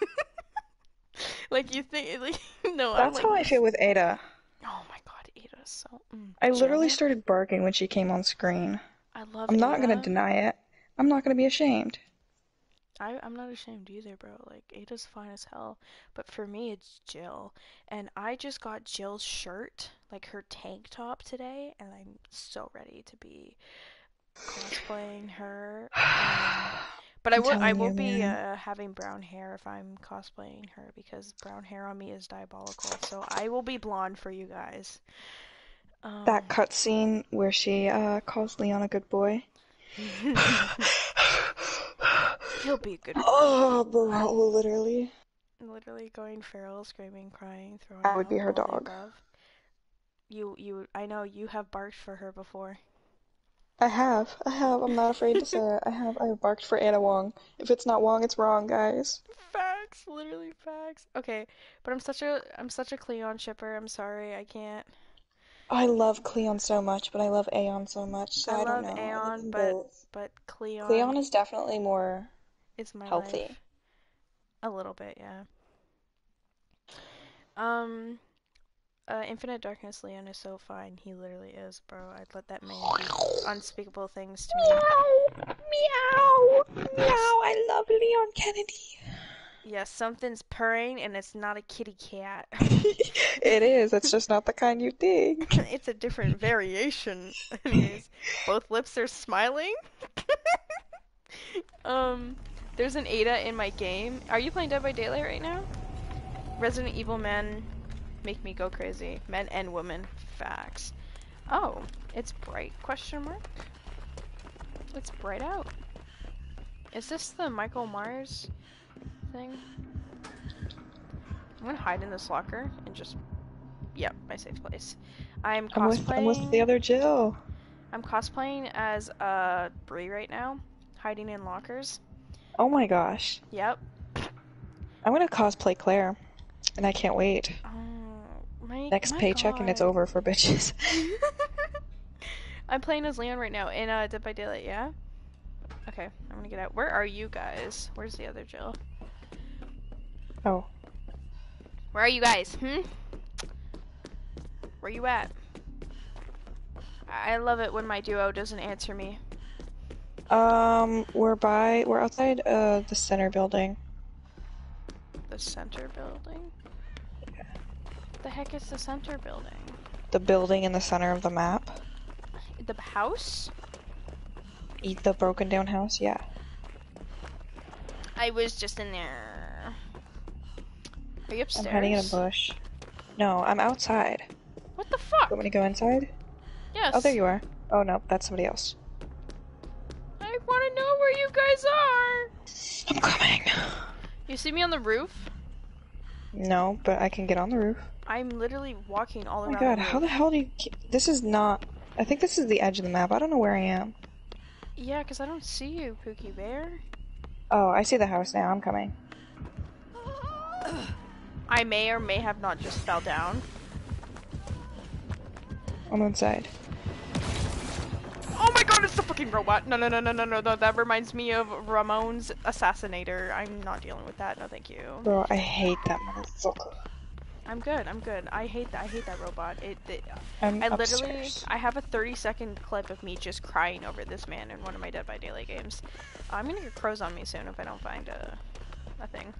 <laughs> like, you think. Like, <laughs> no, I'm that's like. how I feel with Ada. Oh my god, Ada's so. Mm. I literally Janet? started barking when she came on screen. I love I'm not gonna deny it. I'm not gonna be ashamed. I, I'm not ashamed either, bro. Like, Ada's fine as hell. But for me, it's Jill. And I just got Jill's shirt, like her tank top today, and I'm so ready to be cosplaying her. <sighs> Um, but I I'm will I will you, be uh, having brown hair if I'm cosplaying her because brown hair on me is diabolical. So I will be blonde for you guys. Um, That cutscene where she uh, calls Leon a good boy. <laughs> he'll be a good boy. oh, bro, literally. Literally going feral, screaming, crying, throwing I would be her dog. You, you, I know you have barked for her before. I have. I have. I'm not afraid to say it. I have. I have barked for Ada Wong. If it's not Wong, it's wrong, guys. Facts, literally facts. Okay, but I'm such a, I'm such a Cleon shipper. I'm sorry, I can't. I love Cleon so much, but I love Aeon so much. So I I, don't love know. Aeon, but both. but Cleon, Cleon is definitely more. It's my healthy. life. A little bit, yeah. Um, uh, Infinite Darkness Leon is so fine. He literally is, bro. I'd let that man do unspeakable things to me. Meow, meow, meow. I love Leon Kennedy. Yeah, something's purring and it's not a kitty cat. <laughs> <laughs> it is. It's just not the kind you think. <laughs> it's a different variation. Anyways, both lips are smiling. um, there's an Ada in my game. Are you playing Dead by Daylight right now? Resident Evil men make me go crazy. Men and women. Facts. Oh, it's bright? Question mark. It's bright out. Is this the Michael Myers thing? I'm gonna hide in this locker and just. Yep, my safe place. I'm I'm with, I'm with the other Jill. I'm cosplaying as uh Bree right now, hiding in lockers. Oh my gosh. Yep. I'm gonna cosplay Claire. And I can't wait. Oh, Next my paycheck and it's over for bitches. <laughs> <laughs> I'm playing as Leon right now in uh, Dead by Daylight. Yeah. Okay, I'm gonna get out. Where are you guys? Where's the other Jill? Oh. Where are you guys? Hmm. Where you at? I I love it when my duo doesn't answer me. Um, we're by, we're outside uh the center building. The center building. The heck is the center building? The building in the center of the map. The house? Eat the broken down house, yeah. I was just in there. Are you upstairs? I'm hiding in a bush. No, I'm outside. What the fuck? You Want me to go inside? Yes. Oh, there you are. Oh no, that's somebody else. I want to know where you guys are. I'm coming. You see me on the roof? No, but I can get on the roof. I'm literally walking all Oh around. my god, the how the hell do you. This is not. I think this is the edge of the map. I don't know where I am. Yeah, because I don't see you, Pookie Bear. Oh, I see the house now. I'm coming. I may or may have not just fell down. I'm inside. Oh my god, it's the fucking robot! No, no, no, no, no, no, no. That reminds me of Ramon's Assassinator. I'm not dealing with that. No, thank you. Bro, I hate that motherfucker. I'm good. I'm good. I hate that. I hate that robot. It. it I'm I literally. upstairs. I have a 30 second clip of me just crying over this man in one of my Dead by Daylight games. I'm gonna get crows on me soon if I don't find a, a thing.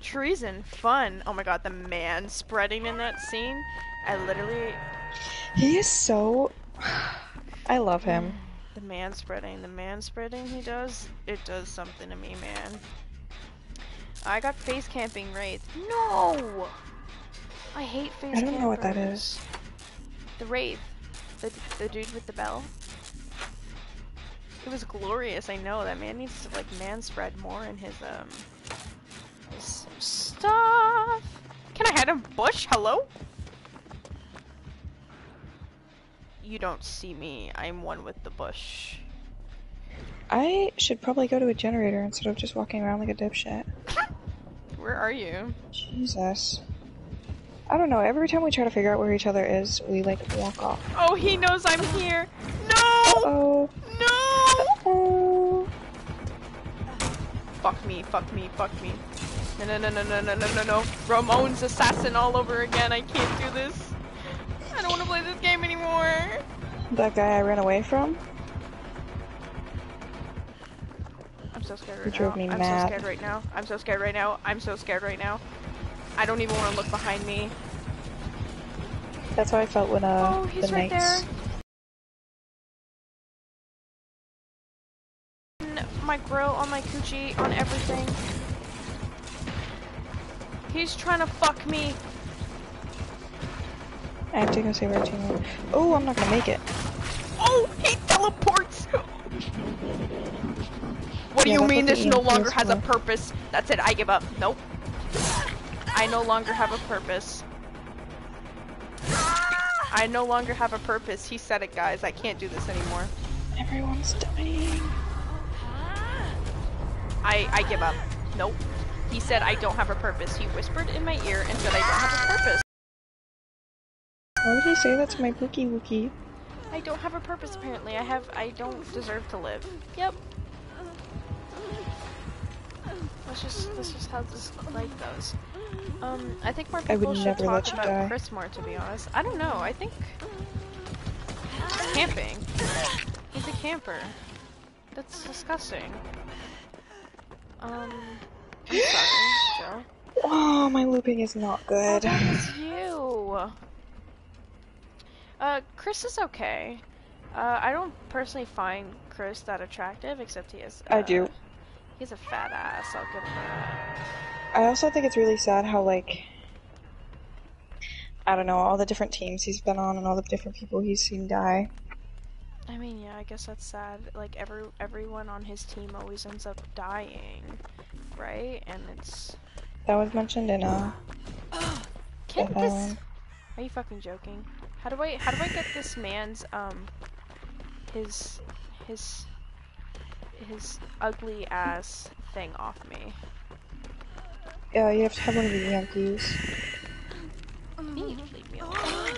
Treason, fun. Oh my god, the man spreading in that scene. I literally. He is so. <sighs> I love him. <sighs> The man spreading, the man spreading he does, it does something to me, man. I got face camping Wraith. No! I hate face I don't know what that campers. The Wraith. The, the dude with the bell. It was glorious, I know. That man needs to, like, man spread more in his, um... His stuff! Can I hide in a bush? Hello? You don't see me. I'm one with the bush. I should probably go to a generator instead of just walking around like a dipshit. <laughs> Where are you? Jesus. I don't know. Every time we try to figure out where each other is, we like walk off. Oh, he knows I'm here. No! Oh. No! Oh. Fuck me, fuck me, fuck me. No, no, no, no, no, no, no, no, no. Ramon's assassin all over again. I can't do this. I don't want to play this game anymore. That guy I ran away from? I'm so scared right drove now. me I'm mad. so scared right now. I'm so scared right now. I'm so scared right now. I don't even want to look behind me. That's how I felt when uh oh, he's the right knights. there. My grill, on my coochie, on everything. He's trying to fuck me. I have to go save our team. Oh, I'm not gonna make it. Oh, he teleports! What do Yeah, you mean this no longer has a purpose? That's it, I give up. Nope. I no longer have a purpose. I no longer have a purpose. He said it, guys. I can't do this anymore. Everyone's dying. I, I give up. Nope. He said I don't have a purpose. He whispered in my ear and said I don't have a purpose. Why would he say that to my Pookie Wookie? I don't have a purpose apparently. I have I don't deserve to live. Yep. That's just that's just how this life goes. Um, I think more people should never talk about die. Chris more to be honest. I don't know, I think camping. He's a camper. That's disgusting. Um I'm sorry, Joe. Oh, my looping is not Oh, good. was you. Uh, Chris is okay. Uh, I don't personally find Chris that attractive, except he is. I uh, do. He's a fat ass. I'll give him that. I also think it's really sad how like I don't know all the different teams he's been on and all the different people he's seen die. I mean, yeah, I guess that's sad. Like every everyone on his team always ends up dying, right? And it's That was mentioned in uh <gasps> Can't this? hell? Are you fucking joking? How do I how do I get this man's um his his his ugly ass thing off me? Yeah, you have to have one of the Yankees. Leave, leave me alone.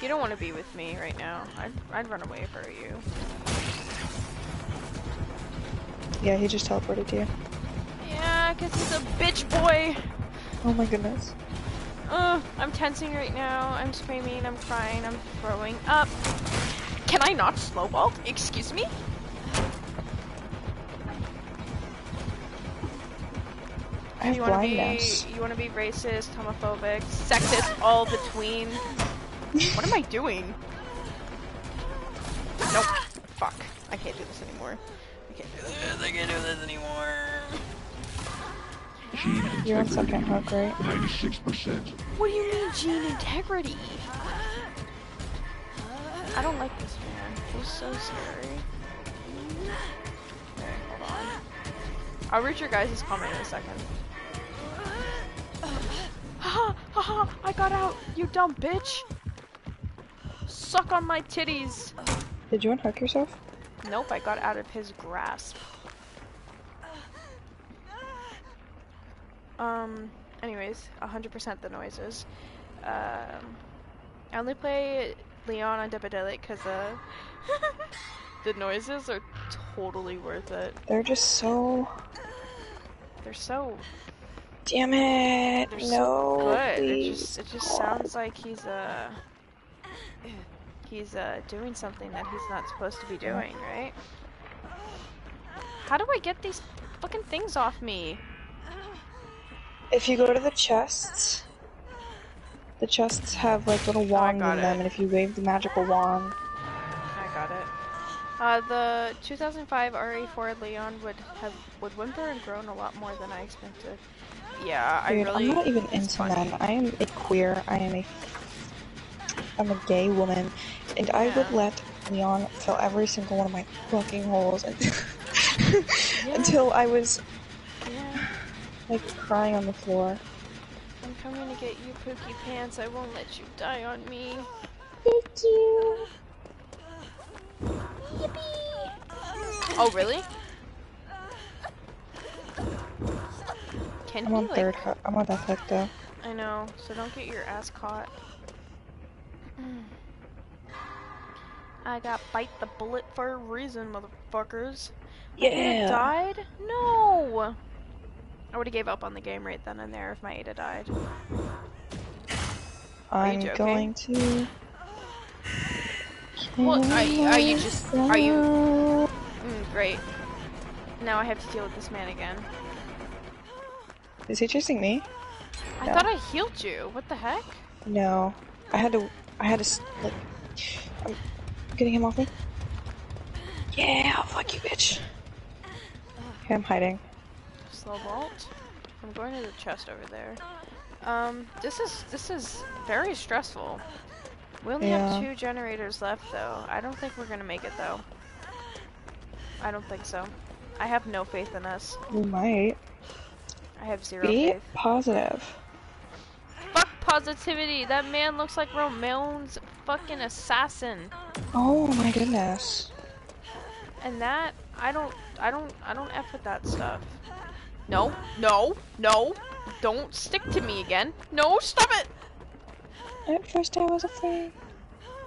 You don't want to be with me right now. I'd I'd run away for you. Yeah, he just teleported to you. Yeah, cause he's a bitch boy. Oh my goodness. Ugh, I'm tensing right now. I'm screaming. I'm crying. I'm throwing up. Can I not slow vault? Excuse me. I have you wanna blindness. be you wanna be racist, homophobic, sexist, all between. what am I doing? Nope. Fuck. I can't do this anymore. I can't do this. I can't do this anymore. Gene You're on second integrity, hook, right? 96%. What do you mean gene integrity? I don't like this man. He's so scary. Okay, hold on. I'll read your guys' comment in a second. Haha, haha, I got out, you dumb bitch! Suck on my titties! Did you unhook yourself? Nope, I got out of his grasp. Um, anyways, 100% the noises. Um, I only play Leon on Dead by Daylight because uh, the noises are totally worth it. They're just so. They're so, Damn it! they're no. so. It just, it just sounds like he's uh, he's uh doing something that he's not supposed to be doing, right? How do I get these fucking things off me? If you go to the chests, the chests have like little wands got in them, it. and if you wave the magical wand, I got it. Uh, the 2005 RE4 Leon would have would whimper and groan a lot more than I expected. Yeah, I dude, really. I'm not even into funny. men. I am a queer. I am a. I'm a gay woman, and I would let Leon fill every single one of my fucking holes and <laughs> Yeah. until I was Yeah, like crying on the floor. I'm coming to get you, Pookie Pants. I won't let you die on me. Thank you. Oh, really? Can I'm on like? third hook. I'm on that hook though. I know. So don't get your ass caught. <clears throat> I got bite the bullet for a reason, motherfuckers. Yeah. died? No! I would have gave up on the game right then and there if my Ada died. Are you I'm going to. Well, are you- are you just- are you- Mm, great. Now I have to deal with this man again. Is he chasing me? I No. thought I healed you. What the heck? No. I had to. I had to. Like, I'm getting him off me. Yeah, fuck you, bitch. Okay, I'm hiding. Slow vault. I'm going to the chest over there. Um, this is this is very stressful. We only Yeah. have two generators left, though. I don't think we're gonna make it, though. I don't think so. I have no faith in us. We might. I have zero Be faith. positive. Fuck positivity. That man looks like Ramon's fucking assassin. Oh my goodness. And that I don't I don't I don't F with that stuff. No, no, no. Don't stick to me again. No, stop it! At first I was afraid.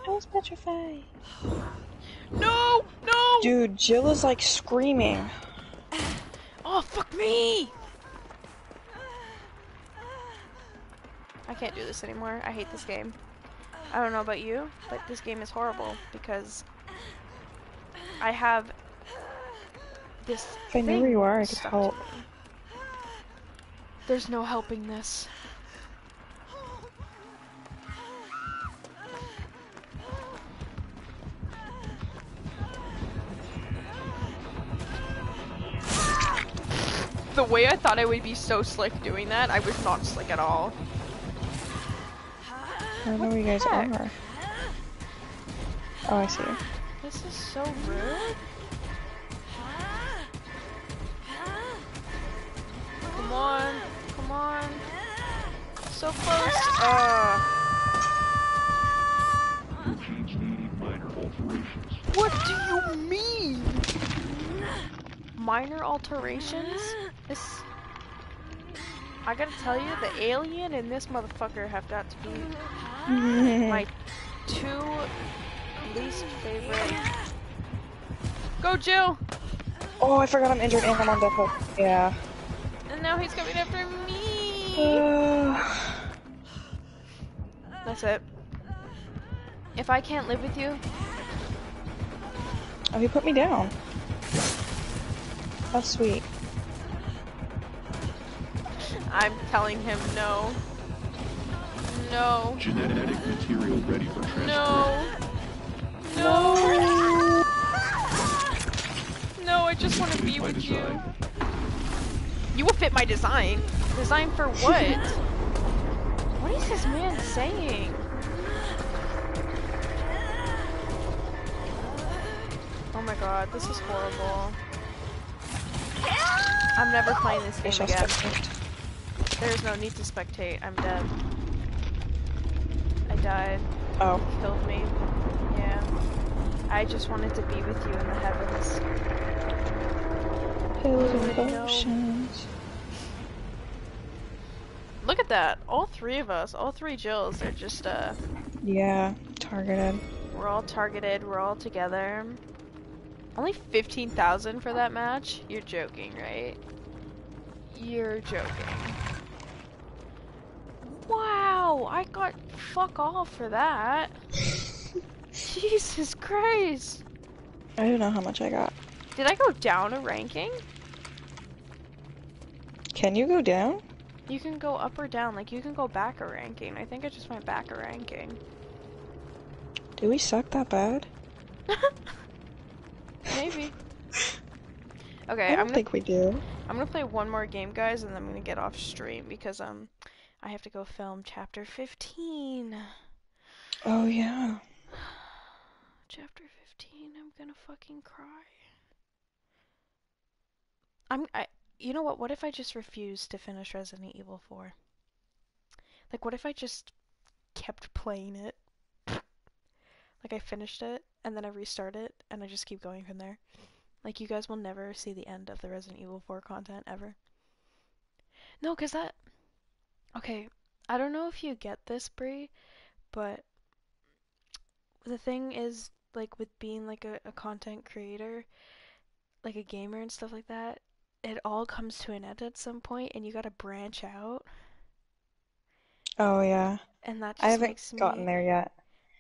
I was petrified. <sighs> No, no! Dude, Jill is like screaming. Oh, fuck me! I can't do this anymore. I hate this game. I don't know about you, but this game is horrible because I have this. If I knew where you are, I could help. There's no helping this. The way I thought I would be so slick doing that, I was not slick at all. I don't know where you guys heck? are. Oh, I see. This is so rude. Come on, come on. so close. Uh, Machines need minor alterations. what do you mean? Minor alterations? This. I gotta tell you, the alien and this motherfucker have got to be <laughs> my two least favorite. Go, Jill! oh, I forgot I'm injured and I'm on death row. Yeah. And now he's coming after me! Uh, <sighs> That's it. If I can't live with you, oh, he put me down. That's sweet. I'm telling him no. No. Genetic material ready for transport. No. No. No, I just want to be with you. design. You will fit my design. Design for what? what is this man saying? Oh my god, this is horrible. I'm never playing this game again. There's no need to spectate. I'm dead. I died. Oh. You Killed me. Yeah. I just wanted to be with you in the heavens. Pills and Already Look at that. All three of us, all three Jills, they're just, uh, Yeah, targeted. we're all targeted, we're all together. Only 15,000 for that match? You're joking, right? You're joking. Wow, I got fuck all for that. <laughs> Jesus Christ. I don't know how much I got. Did I go down a ranking? Can you go down? You can go up or down, like you can go back a ranking. I think I just went back a ranking. Do we suck that bad? <laughs> Maybe. <laughs> okay, I don't think we do. I'm gonna play one more game, guys, and then I'm gonna get off stream because um, I have to go film chapter 15. Oh yeah. <sighs> Chapter 15. I'm gonna fucking cry. I'm I. You know what? What if I just refused to finish Resident Evil 4? Like, what if I just kept playing it? <laughs> Like, I finished it, and then I restart it, and I just keep going from there. Like, you guys will never see the end of the Resident Evil 4 content ever. No, because that. Okay, I don't know if you get this, Brie, but the thing is, like, with being like a, a content creator, like a gamer and stuff like that, it all comes to an end at some point, and you gotta branch out, Oh yeah. and that just I haven't gotten me, there yet.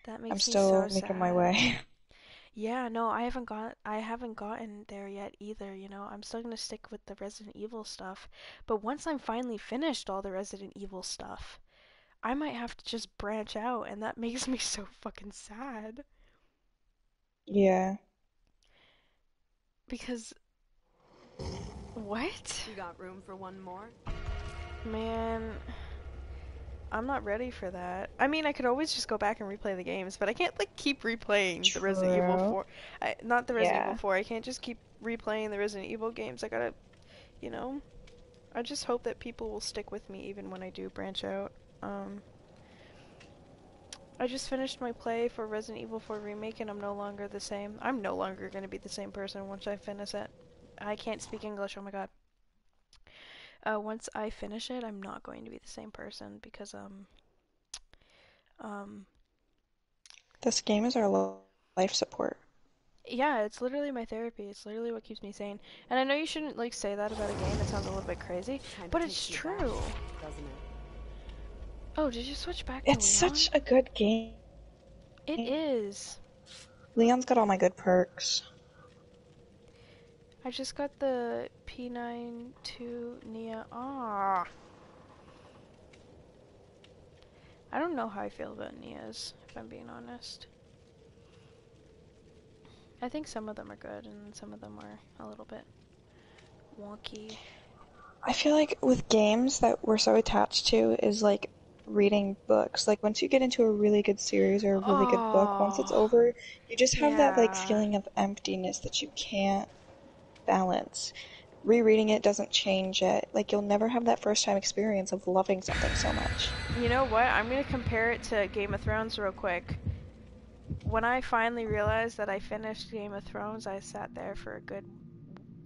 That makes I'm still so making my way. <laughs> Yeah, no, I haven't got I haven't gotten there yet either, you know. I'm still gonna stick with the Resident Evil stuff. But once I'm finally finished all the Resident Evil stuff, I might have to just branch out and that <laughs> makes me so fucking sad Yeah. because what? You got room for one more? Man, I'm not ready for that. I mean, I could always just go back and replay the games, but I can't like keep replaying the Resident Evil 4. I, not the Resident Yeah. Evil 4. I can't just keep replaying the Resident Evil games. I gotta, you know. I just hope that people will stick with me even when I do branch out. Um, I just finished my play for Resident Evil 4 Remake and I'm no longer the same. I'm no longer gonna be the same person once I finish it. I can't speak English, oh my god. Uh, once I finish it, I'm not going to be the same person because um, um, This game is our life support. yeah, it's literally my therapy. It's literally what keeps me sane. And I know you shouldn't like say that about a game. It sounds a little bit crazy, Kinda but it's true. back, it? Oh, did you switch back to It's Leon? such a good game. It is. Leon's got all my good perks. I just got the P9 to Nea. Ah. I don't know how I feel about Nea's, if I'm being honest. I think some of them are good and some of them are a little bit wonky. I feel like with games that we're so attached to is like reading books. Like once you get into a really good series or a really good book, once it's Oh. over, you just have that like feeling of emptiness that you can't balance. rereading it doesn't change it. Like you'll never have that first time experience of loving something so much. You know what? I'm gonna compare it to Game of Thrones real quick. When I finally realized that I finished Game of Thrones, I sat there for a good,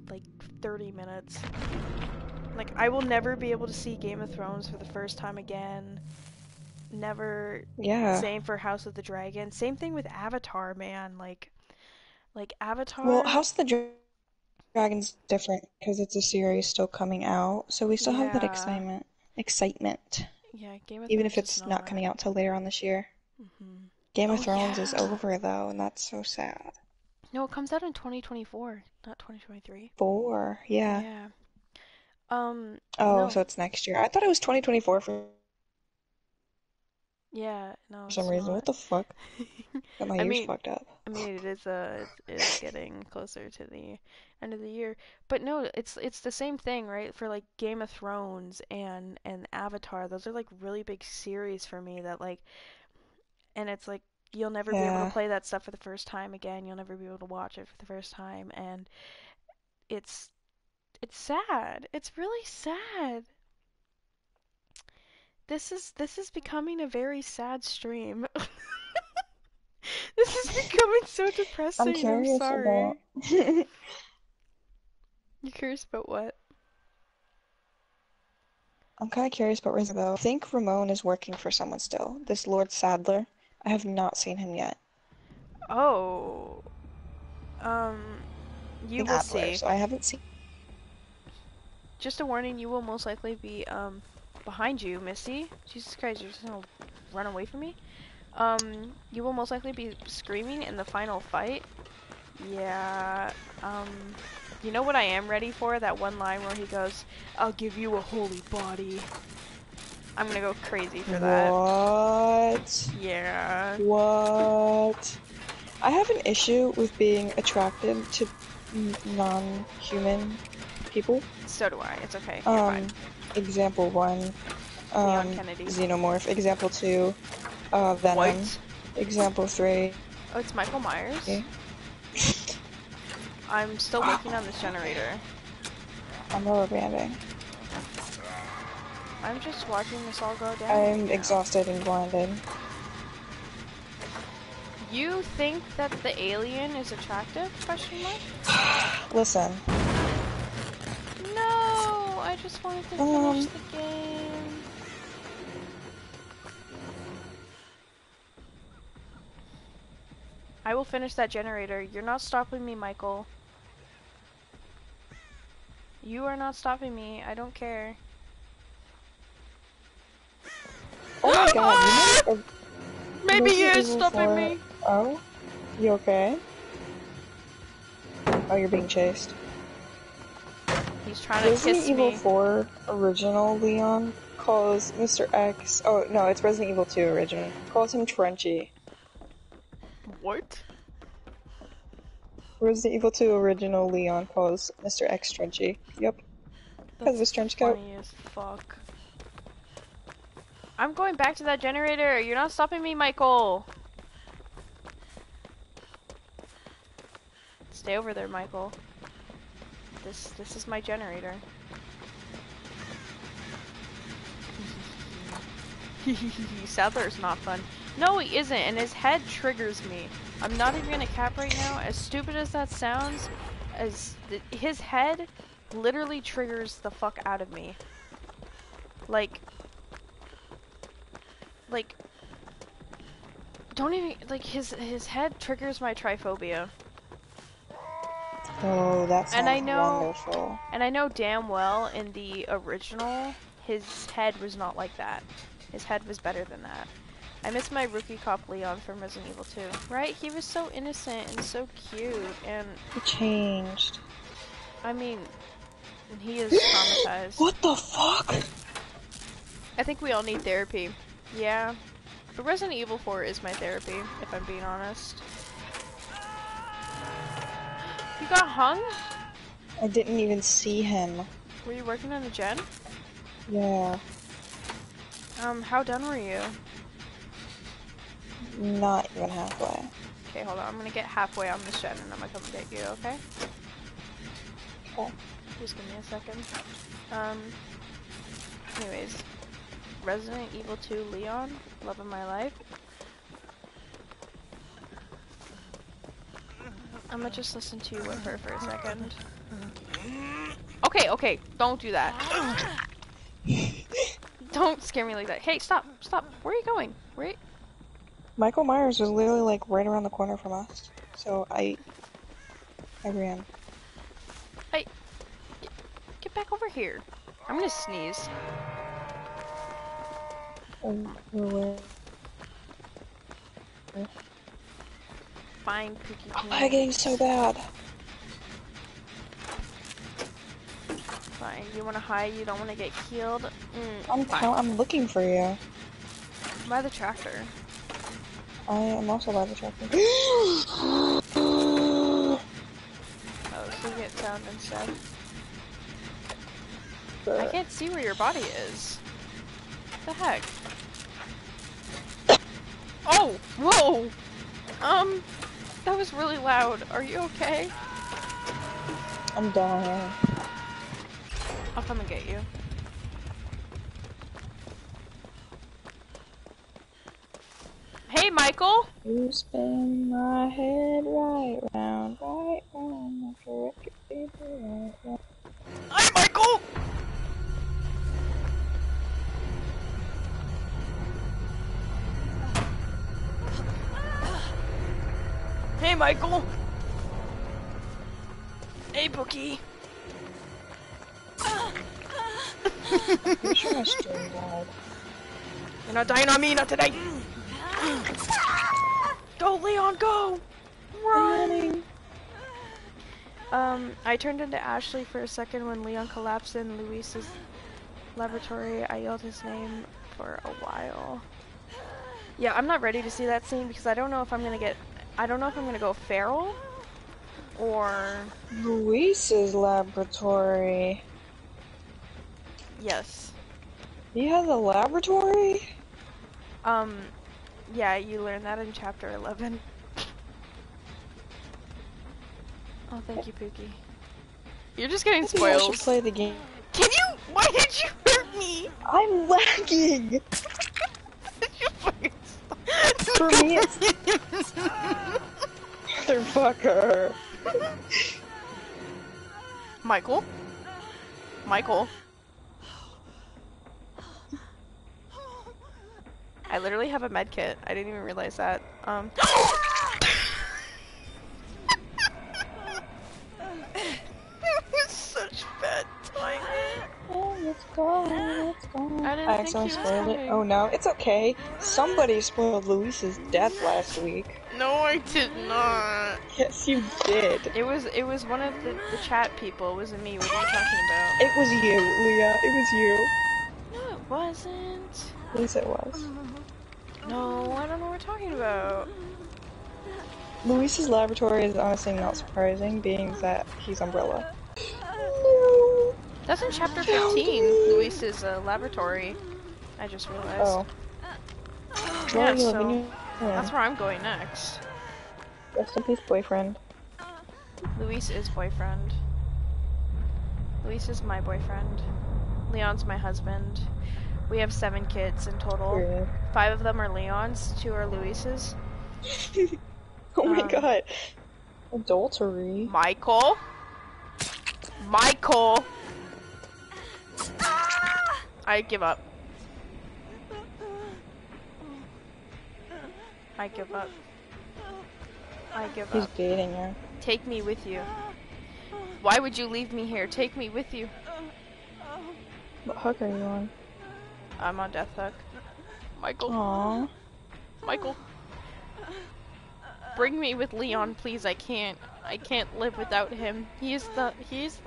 like, 30 minutes. Like, I will never be able to see Game of Thrones for the first time again. Never. Yeah. Same for House of the Dragon. Same thing with Avatar, man. Like, like Avatar. Well, House of the Dragon's different because it's a series still coming out, so we still have that Yeah. excitement. Excitement, yeah, Game of even if it's is not coming out till later on this year. hmm Game of Oh, Thrones is yeah. over though, and that's so sad. No, it comes out in 2024, not 2023. Four, yeah. Yeah. Um. Oh, No. so it's next year. I thought it was 2024 for Yeah. No. some it's reason. not. What the fuck? <laughs> Got my I ears mean- fucked up. I mean, it is uh, it is getting closer to the end of the year, but no, it's it's the same thing, right? For like Game of Thrones and and Avatar, those are like really big series for me that like, and it's like you'll never be able to play that stuff for the first time again. You'll never be able to watch it for the first time, and it's it's sad. It's really sad. This is this is becoming a very sad stream. <laughs> this is becoming so depressing. I'm curious sorry. <laughs> <laughs> <laughs> You curious about what? I'm kind of curious about Rizzo though. I think Ramon is working for someone still. This Lord Saddler. I have not seen him yet. Oh. Um you in will Adler, see. so I haven't seen. Just a warning, you will most likely be um behind you, Misty. Jesus Christ, you're just gonna run away from me. Um, you will most likely be screaming in the final fight. Yeah. Um, you know what I am ready for? That one line where he goes, "I'll give you a holy body." I'm gonna go crazy for that. What? Yeah. What? I have an issue with being attracted to non-human people. So do I. It's okay. You're Um, fine. example one, Leon um, Kennedy. xenomorph. Example two, uh, venom. What? Example three. Oh, it's Michael Myers. Okay. I'm still working on this generator. I'm rubber banding. I'm just watching this all go down. I'm exhausted and blinded. You think that the alien is attractive? Question mark. Listen, No, I just wanted to Um. finish the game. I will finish that generator. You're not stopping me, Michael. You are not stopping me. I don't care. oh my god, you know, <laughs> Maybe you're stopping 4 me. Oh, you okay? Oh, you're being chased. He's trying to Resident kiss Evil me. 4 original Leon calls Mr. X. Oh no, it's Resident Evil 2 original. Calls him Trenchy. What? Resident Evil 2 original Leon calls Mr. X Trenchy. Yep. Because of his trench coat. Funny as fuck. I'm going back to that generator. You're not stopping me, Michael. Stay over there, Michael. This this is my generator. <laughs> Saddler's not fun. No, he isn't, and his head triggers me. I'm not even gonna cap right now. As stupid as that sounds, as th his head literally triggers the fuck out of me. Like, like, don't even like his his head triggers my trypophobia, Oh, that sounds And I know- wonderful. and I know damn well in the original his head was not like that. His head was better than that. I miss my rookie cop Leon from Resident Evil 2. Right? He was so innocent and so cute, and He changed. I mean, he is <gasps> traumatized. What the fuck? I think we all need therapy. Yeah. But Resident Evil 4 is my therapy, if I'm being honest. You got hung? I didn't even see him. Were you working on a gen? Yeah. Um, how done were you? Not even halfway. Okay, hold on. I'm gonna get halfway on this gen and I'm gonna come get you, okay? Okay. Just give me a second. Um. Anyways, Resident Evil 2 Leon, love of my life. I'm gonna just listen to you with her for a second. Okay, okay, don't do that. <laughs> don't scare me like that. Hey, stop, stop. Where are you going? Where? Michael Myers was literally like right around the corner from us, so I, I ran. I Get back over here. I'm gonna sneeze. Um, where- Fine, Pookie. I'm lagging so bad. Fine. You wanna hide? You don't wanna get killed? Mm, I'm fine. I'm looking for you. By the tractor. I am also the tractor. <gasps> Oh, so you get sound instead. I can't see where your body is. What the heck? Oh! Whoa! Um, that was really loud. Are you okay? I'm dying. I'll come and get you. Hey, Michael! You spin my head right round, right round, like a record baby, right round. Hi, Michael! Hey, Michael! Hey, Bookie! I'm sure my stream died. You're not dying on me, not today! <gasps> Go, Leon, go! Running. Um, I turned into Ashley for a second when Leon collapsed in Luis's laboratory. I yelled his name for a while. Yeah, I'm not ready to see that scene because I don't know if I'm gonna get. I don't know if I'm gonna go feral or Luis's laboratory. yes. He has a laboratory? Um, yeah, you learn that in chapter 11. Oh, thank you, Pookie. You're just getting I think I should spoiled. play the game. Can you? Why did you hurt me? I'm lagging! <laughs> For me, it's- Motherfucker. Michael? Michael? I literally have a med kit. I didn't even realize that. Um. <gasps> <laughs> it was such bad timing. Oh, let's go, let's go. I didn't I think accidentally he was spoiled it. Oh no, it's okay. Somebody spoiled Luis's death last week. No, I did not. Yes, you did. It was it was one of the, the chat people. It wasn't me. What are you talking about? It was you, Leah. It was you. No, it wasn't. At least it was. No, I don't know what we're talking about. Luis's laboratory is honestly not surprising, being that he's Umbrella. No. That's in chapter 15, Luis's uh, laboratory. I just realized. Oh. Yeah, Well, you live so your that's where I'm going next. Rest in peace, boyfriend. Luis is boyfriend. Luis is my boyfriend. Leon's my husband. We have seven kids in total. Period. Five of them are Leon's, two are Luis's. <laughs> Oh my Um, god. Adultery. Michael? Michael! I give up. I give up. I give He's up. He's dating her. Take me with you. Why would you leave me here? Take me with you. What hook are you on? I'm on death hook. Michael, Aww. Michael. Bring me with Leon, please. I can't. I can't live without him. He is the he's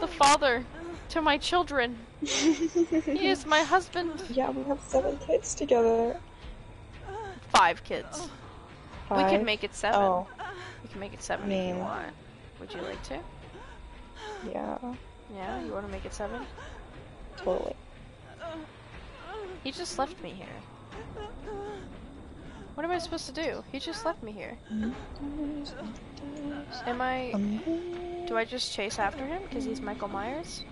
the father to my children. <laughs> He is my husband. Yeah, we have seven kids together. Five kids. We Five. can make it seven. Oh, We can make it seven if you want. Would you like to? yeah, Yeah, you want to make it seven? totally. He just left me here. What am I supposed to do? He just left me here. Am I? Do I just chase after him because he's Michael Myers?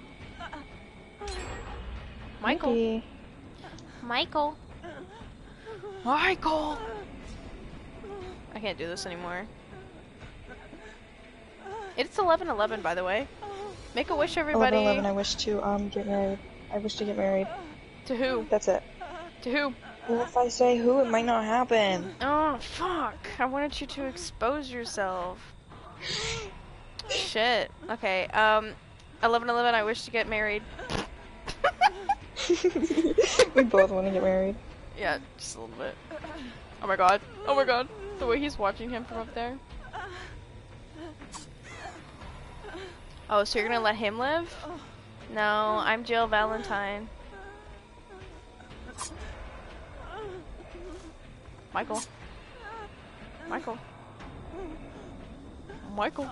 Michael. Maybe. Michael. Michael. I can't do this anymore. It's 11:11 by the way. Make a wish everybody. 11 11, I wish to um get married. I wish to get married. To who? That's it. To who? Well, if I say who, it might not happen. Oh, fuck. I wanted you to expose yourself. Shit. Okay, um, 1111, I wish to get married. <laughs> we both want to get married. Yeah, just a little bit. Oh my god. Oh my god. The way he's watching him from up there. Oh, so you're gonna let him live? No, I'm Jill Valentine. Michael. Michael. Michael.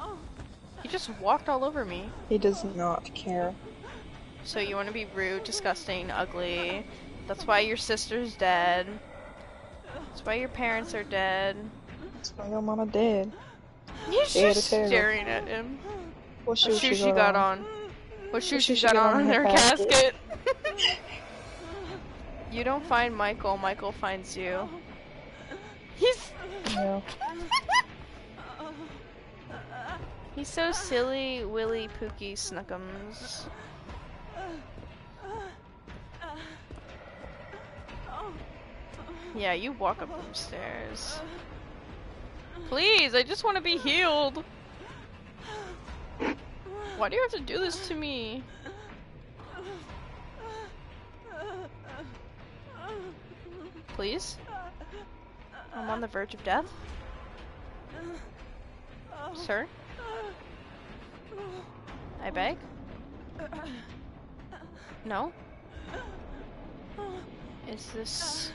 He just walked all over me. He does not care. So you want to be rude, disgusting, ugly. That's why your sister's dead. That's why your parents are dead. That's why your mama dead. He's had just staring at him. What What shoe, shoe she got on? What shoe she shoe she got got on on in her her casket? <laughs> you don't find Michael, Michael finds you. He's Yeah. he's so silly, Willy Pookie Snuckums. Yeah, you walk up them stairs. Please, I just want to be healed. Why do you have to do this to me? Please? I'm on the verge of death? Sir? I beg? No? Is this...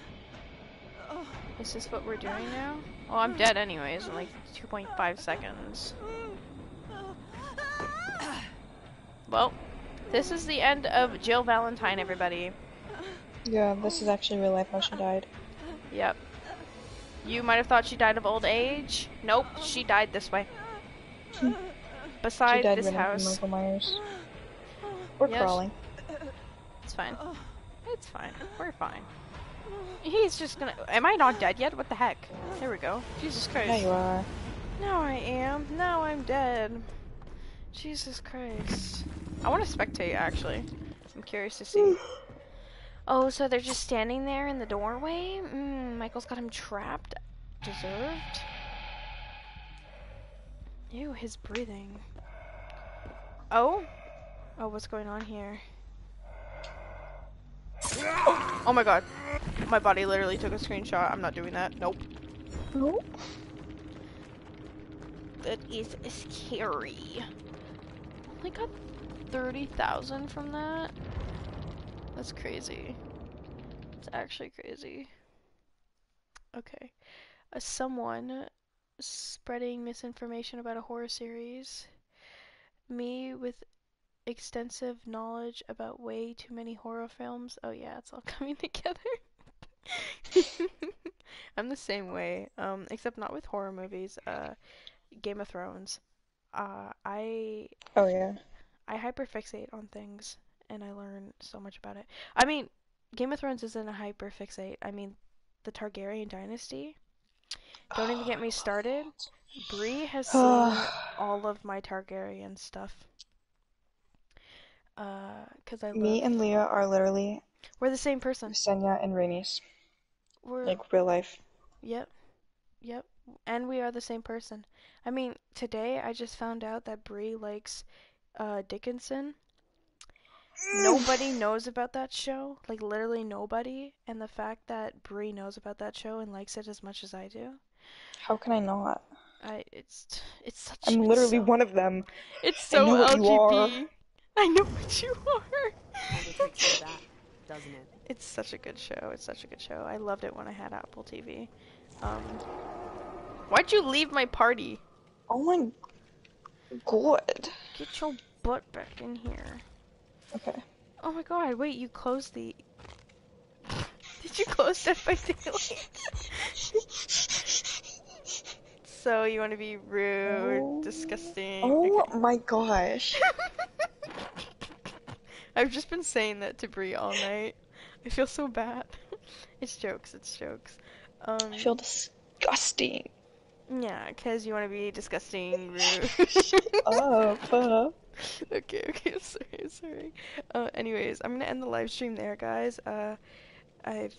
Is this what we're doing now? Oh, I'm dead anyways in like 2.5 seconds. Well, this is the end of Jill Valentine, everybody. Yeah, this is actually real life how she died. Yep. You might have thought she died of old age. Nope, she died this way. <laughs> She Beside this house. Michael Myers. Or Yes. crawling. It's fine. It's fine. We're fine. He's just gonna. Am I not dead yet? What the heck? There we go. Jesus Christ. Yeah, you are. Now I am. Now I'm dead. Jesus Christ. I want to spectate actually. I'm curious to see. <laughs> Oh, so they're just standing there in the doorway? Mm, Michael's got him trapped. Deserved. Ew, his breathing. Oh? Oh, what's going on here? Oh my god. My body literally took a screenshot. I'm not doing that. Nope. Nope. That is scary. Only got 30,000 from that? That's crazy. It's actually crazy. Okay. Uh, someone spreading misinformation about a horror series. Me with extensive knowledge about way too many horror films. Oh yeah, it's all <laughs> coming together. <laughs> I'm the same way, um, except not with horror movies. Uh, Game of Thrones. Uh, I Oh yeah. I hyperfixate on things and I learn so much about it. I mean, Game of Thrones isn't a hyper fixate. I mean, the Targaryen dynasty. Don't even get me <sighs> started. Bree has <sighs> seen all of my Targaryen stuff. Uh, cause I. Me and Leah are literally We're the same person. Senya and Rhaenys. We're Like real life. Yep. Yep. And we are the same person. I mean, today I just found out that Brie likes uh Dickinson. Nobody knows about that show. Like literally nobody. And the fact that Brie knows about that show and likes it as much as I do. How can I not? I it's it's such I'm it's literally so- one of them. It's so know what you are. LGBT. <laughs> I know what you are. All the that, doesn't it? It's such a good show. It's such a good show. I loved it when I had Apple TV. Um Why'd you leave my party? Oh my god. Get your butt back in here. Okay. Oh my god, wait, you closed the... Did you close Dead by Daylight? So you want to be rude, Oh. disgusting. Oh okay. my gosh. <laughs> I've just been saying that to Brie all night. I feel so bad. <laughs> it's jokes. It's jokes. Um, I feel disgusting. yeah, cause you want to be disgusting, <laughs> rude. Oh, fuck. <laughs> okay, okay, <laughs> sorry, sorry. Uh, anyways, I'm gonna end the live stream there, guys. Uh, I've,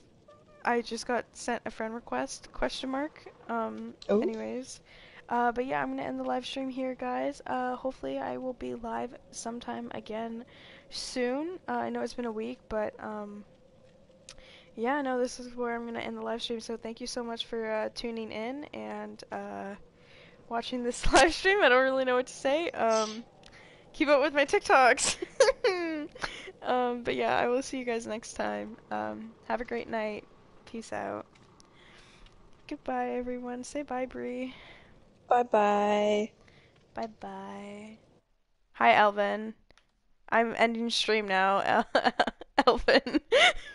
I just got sent a friend request, question mark. Um, Oh. anyways. Uh, but yeah, I'm gonna end the live stream here, guys. Uh, hopefully I will be live sometime again soon. Uh, I know it's been a week, but, um, yeah, no, this is where I'm gonna end the live stream. So thank you so much for, uh, tuning in and, uh, watching this <laughs> live stream. I don't really know what to say. Um, keep up with my TikToks. <laughs> um, but yeah, I will see you guys next time. Um, have a great night. Peace out. Goodbye, everyone. Say bye, Bree. Bye bye. Bye bye. Hi, Elvin. I'm ending stream now, <laughs> Elvin. <laughs>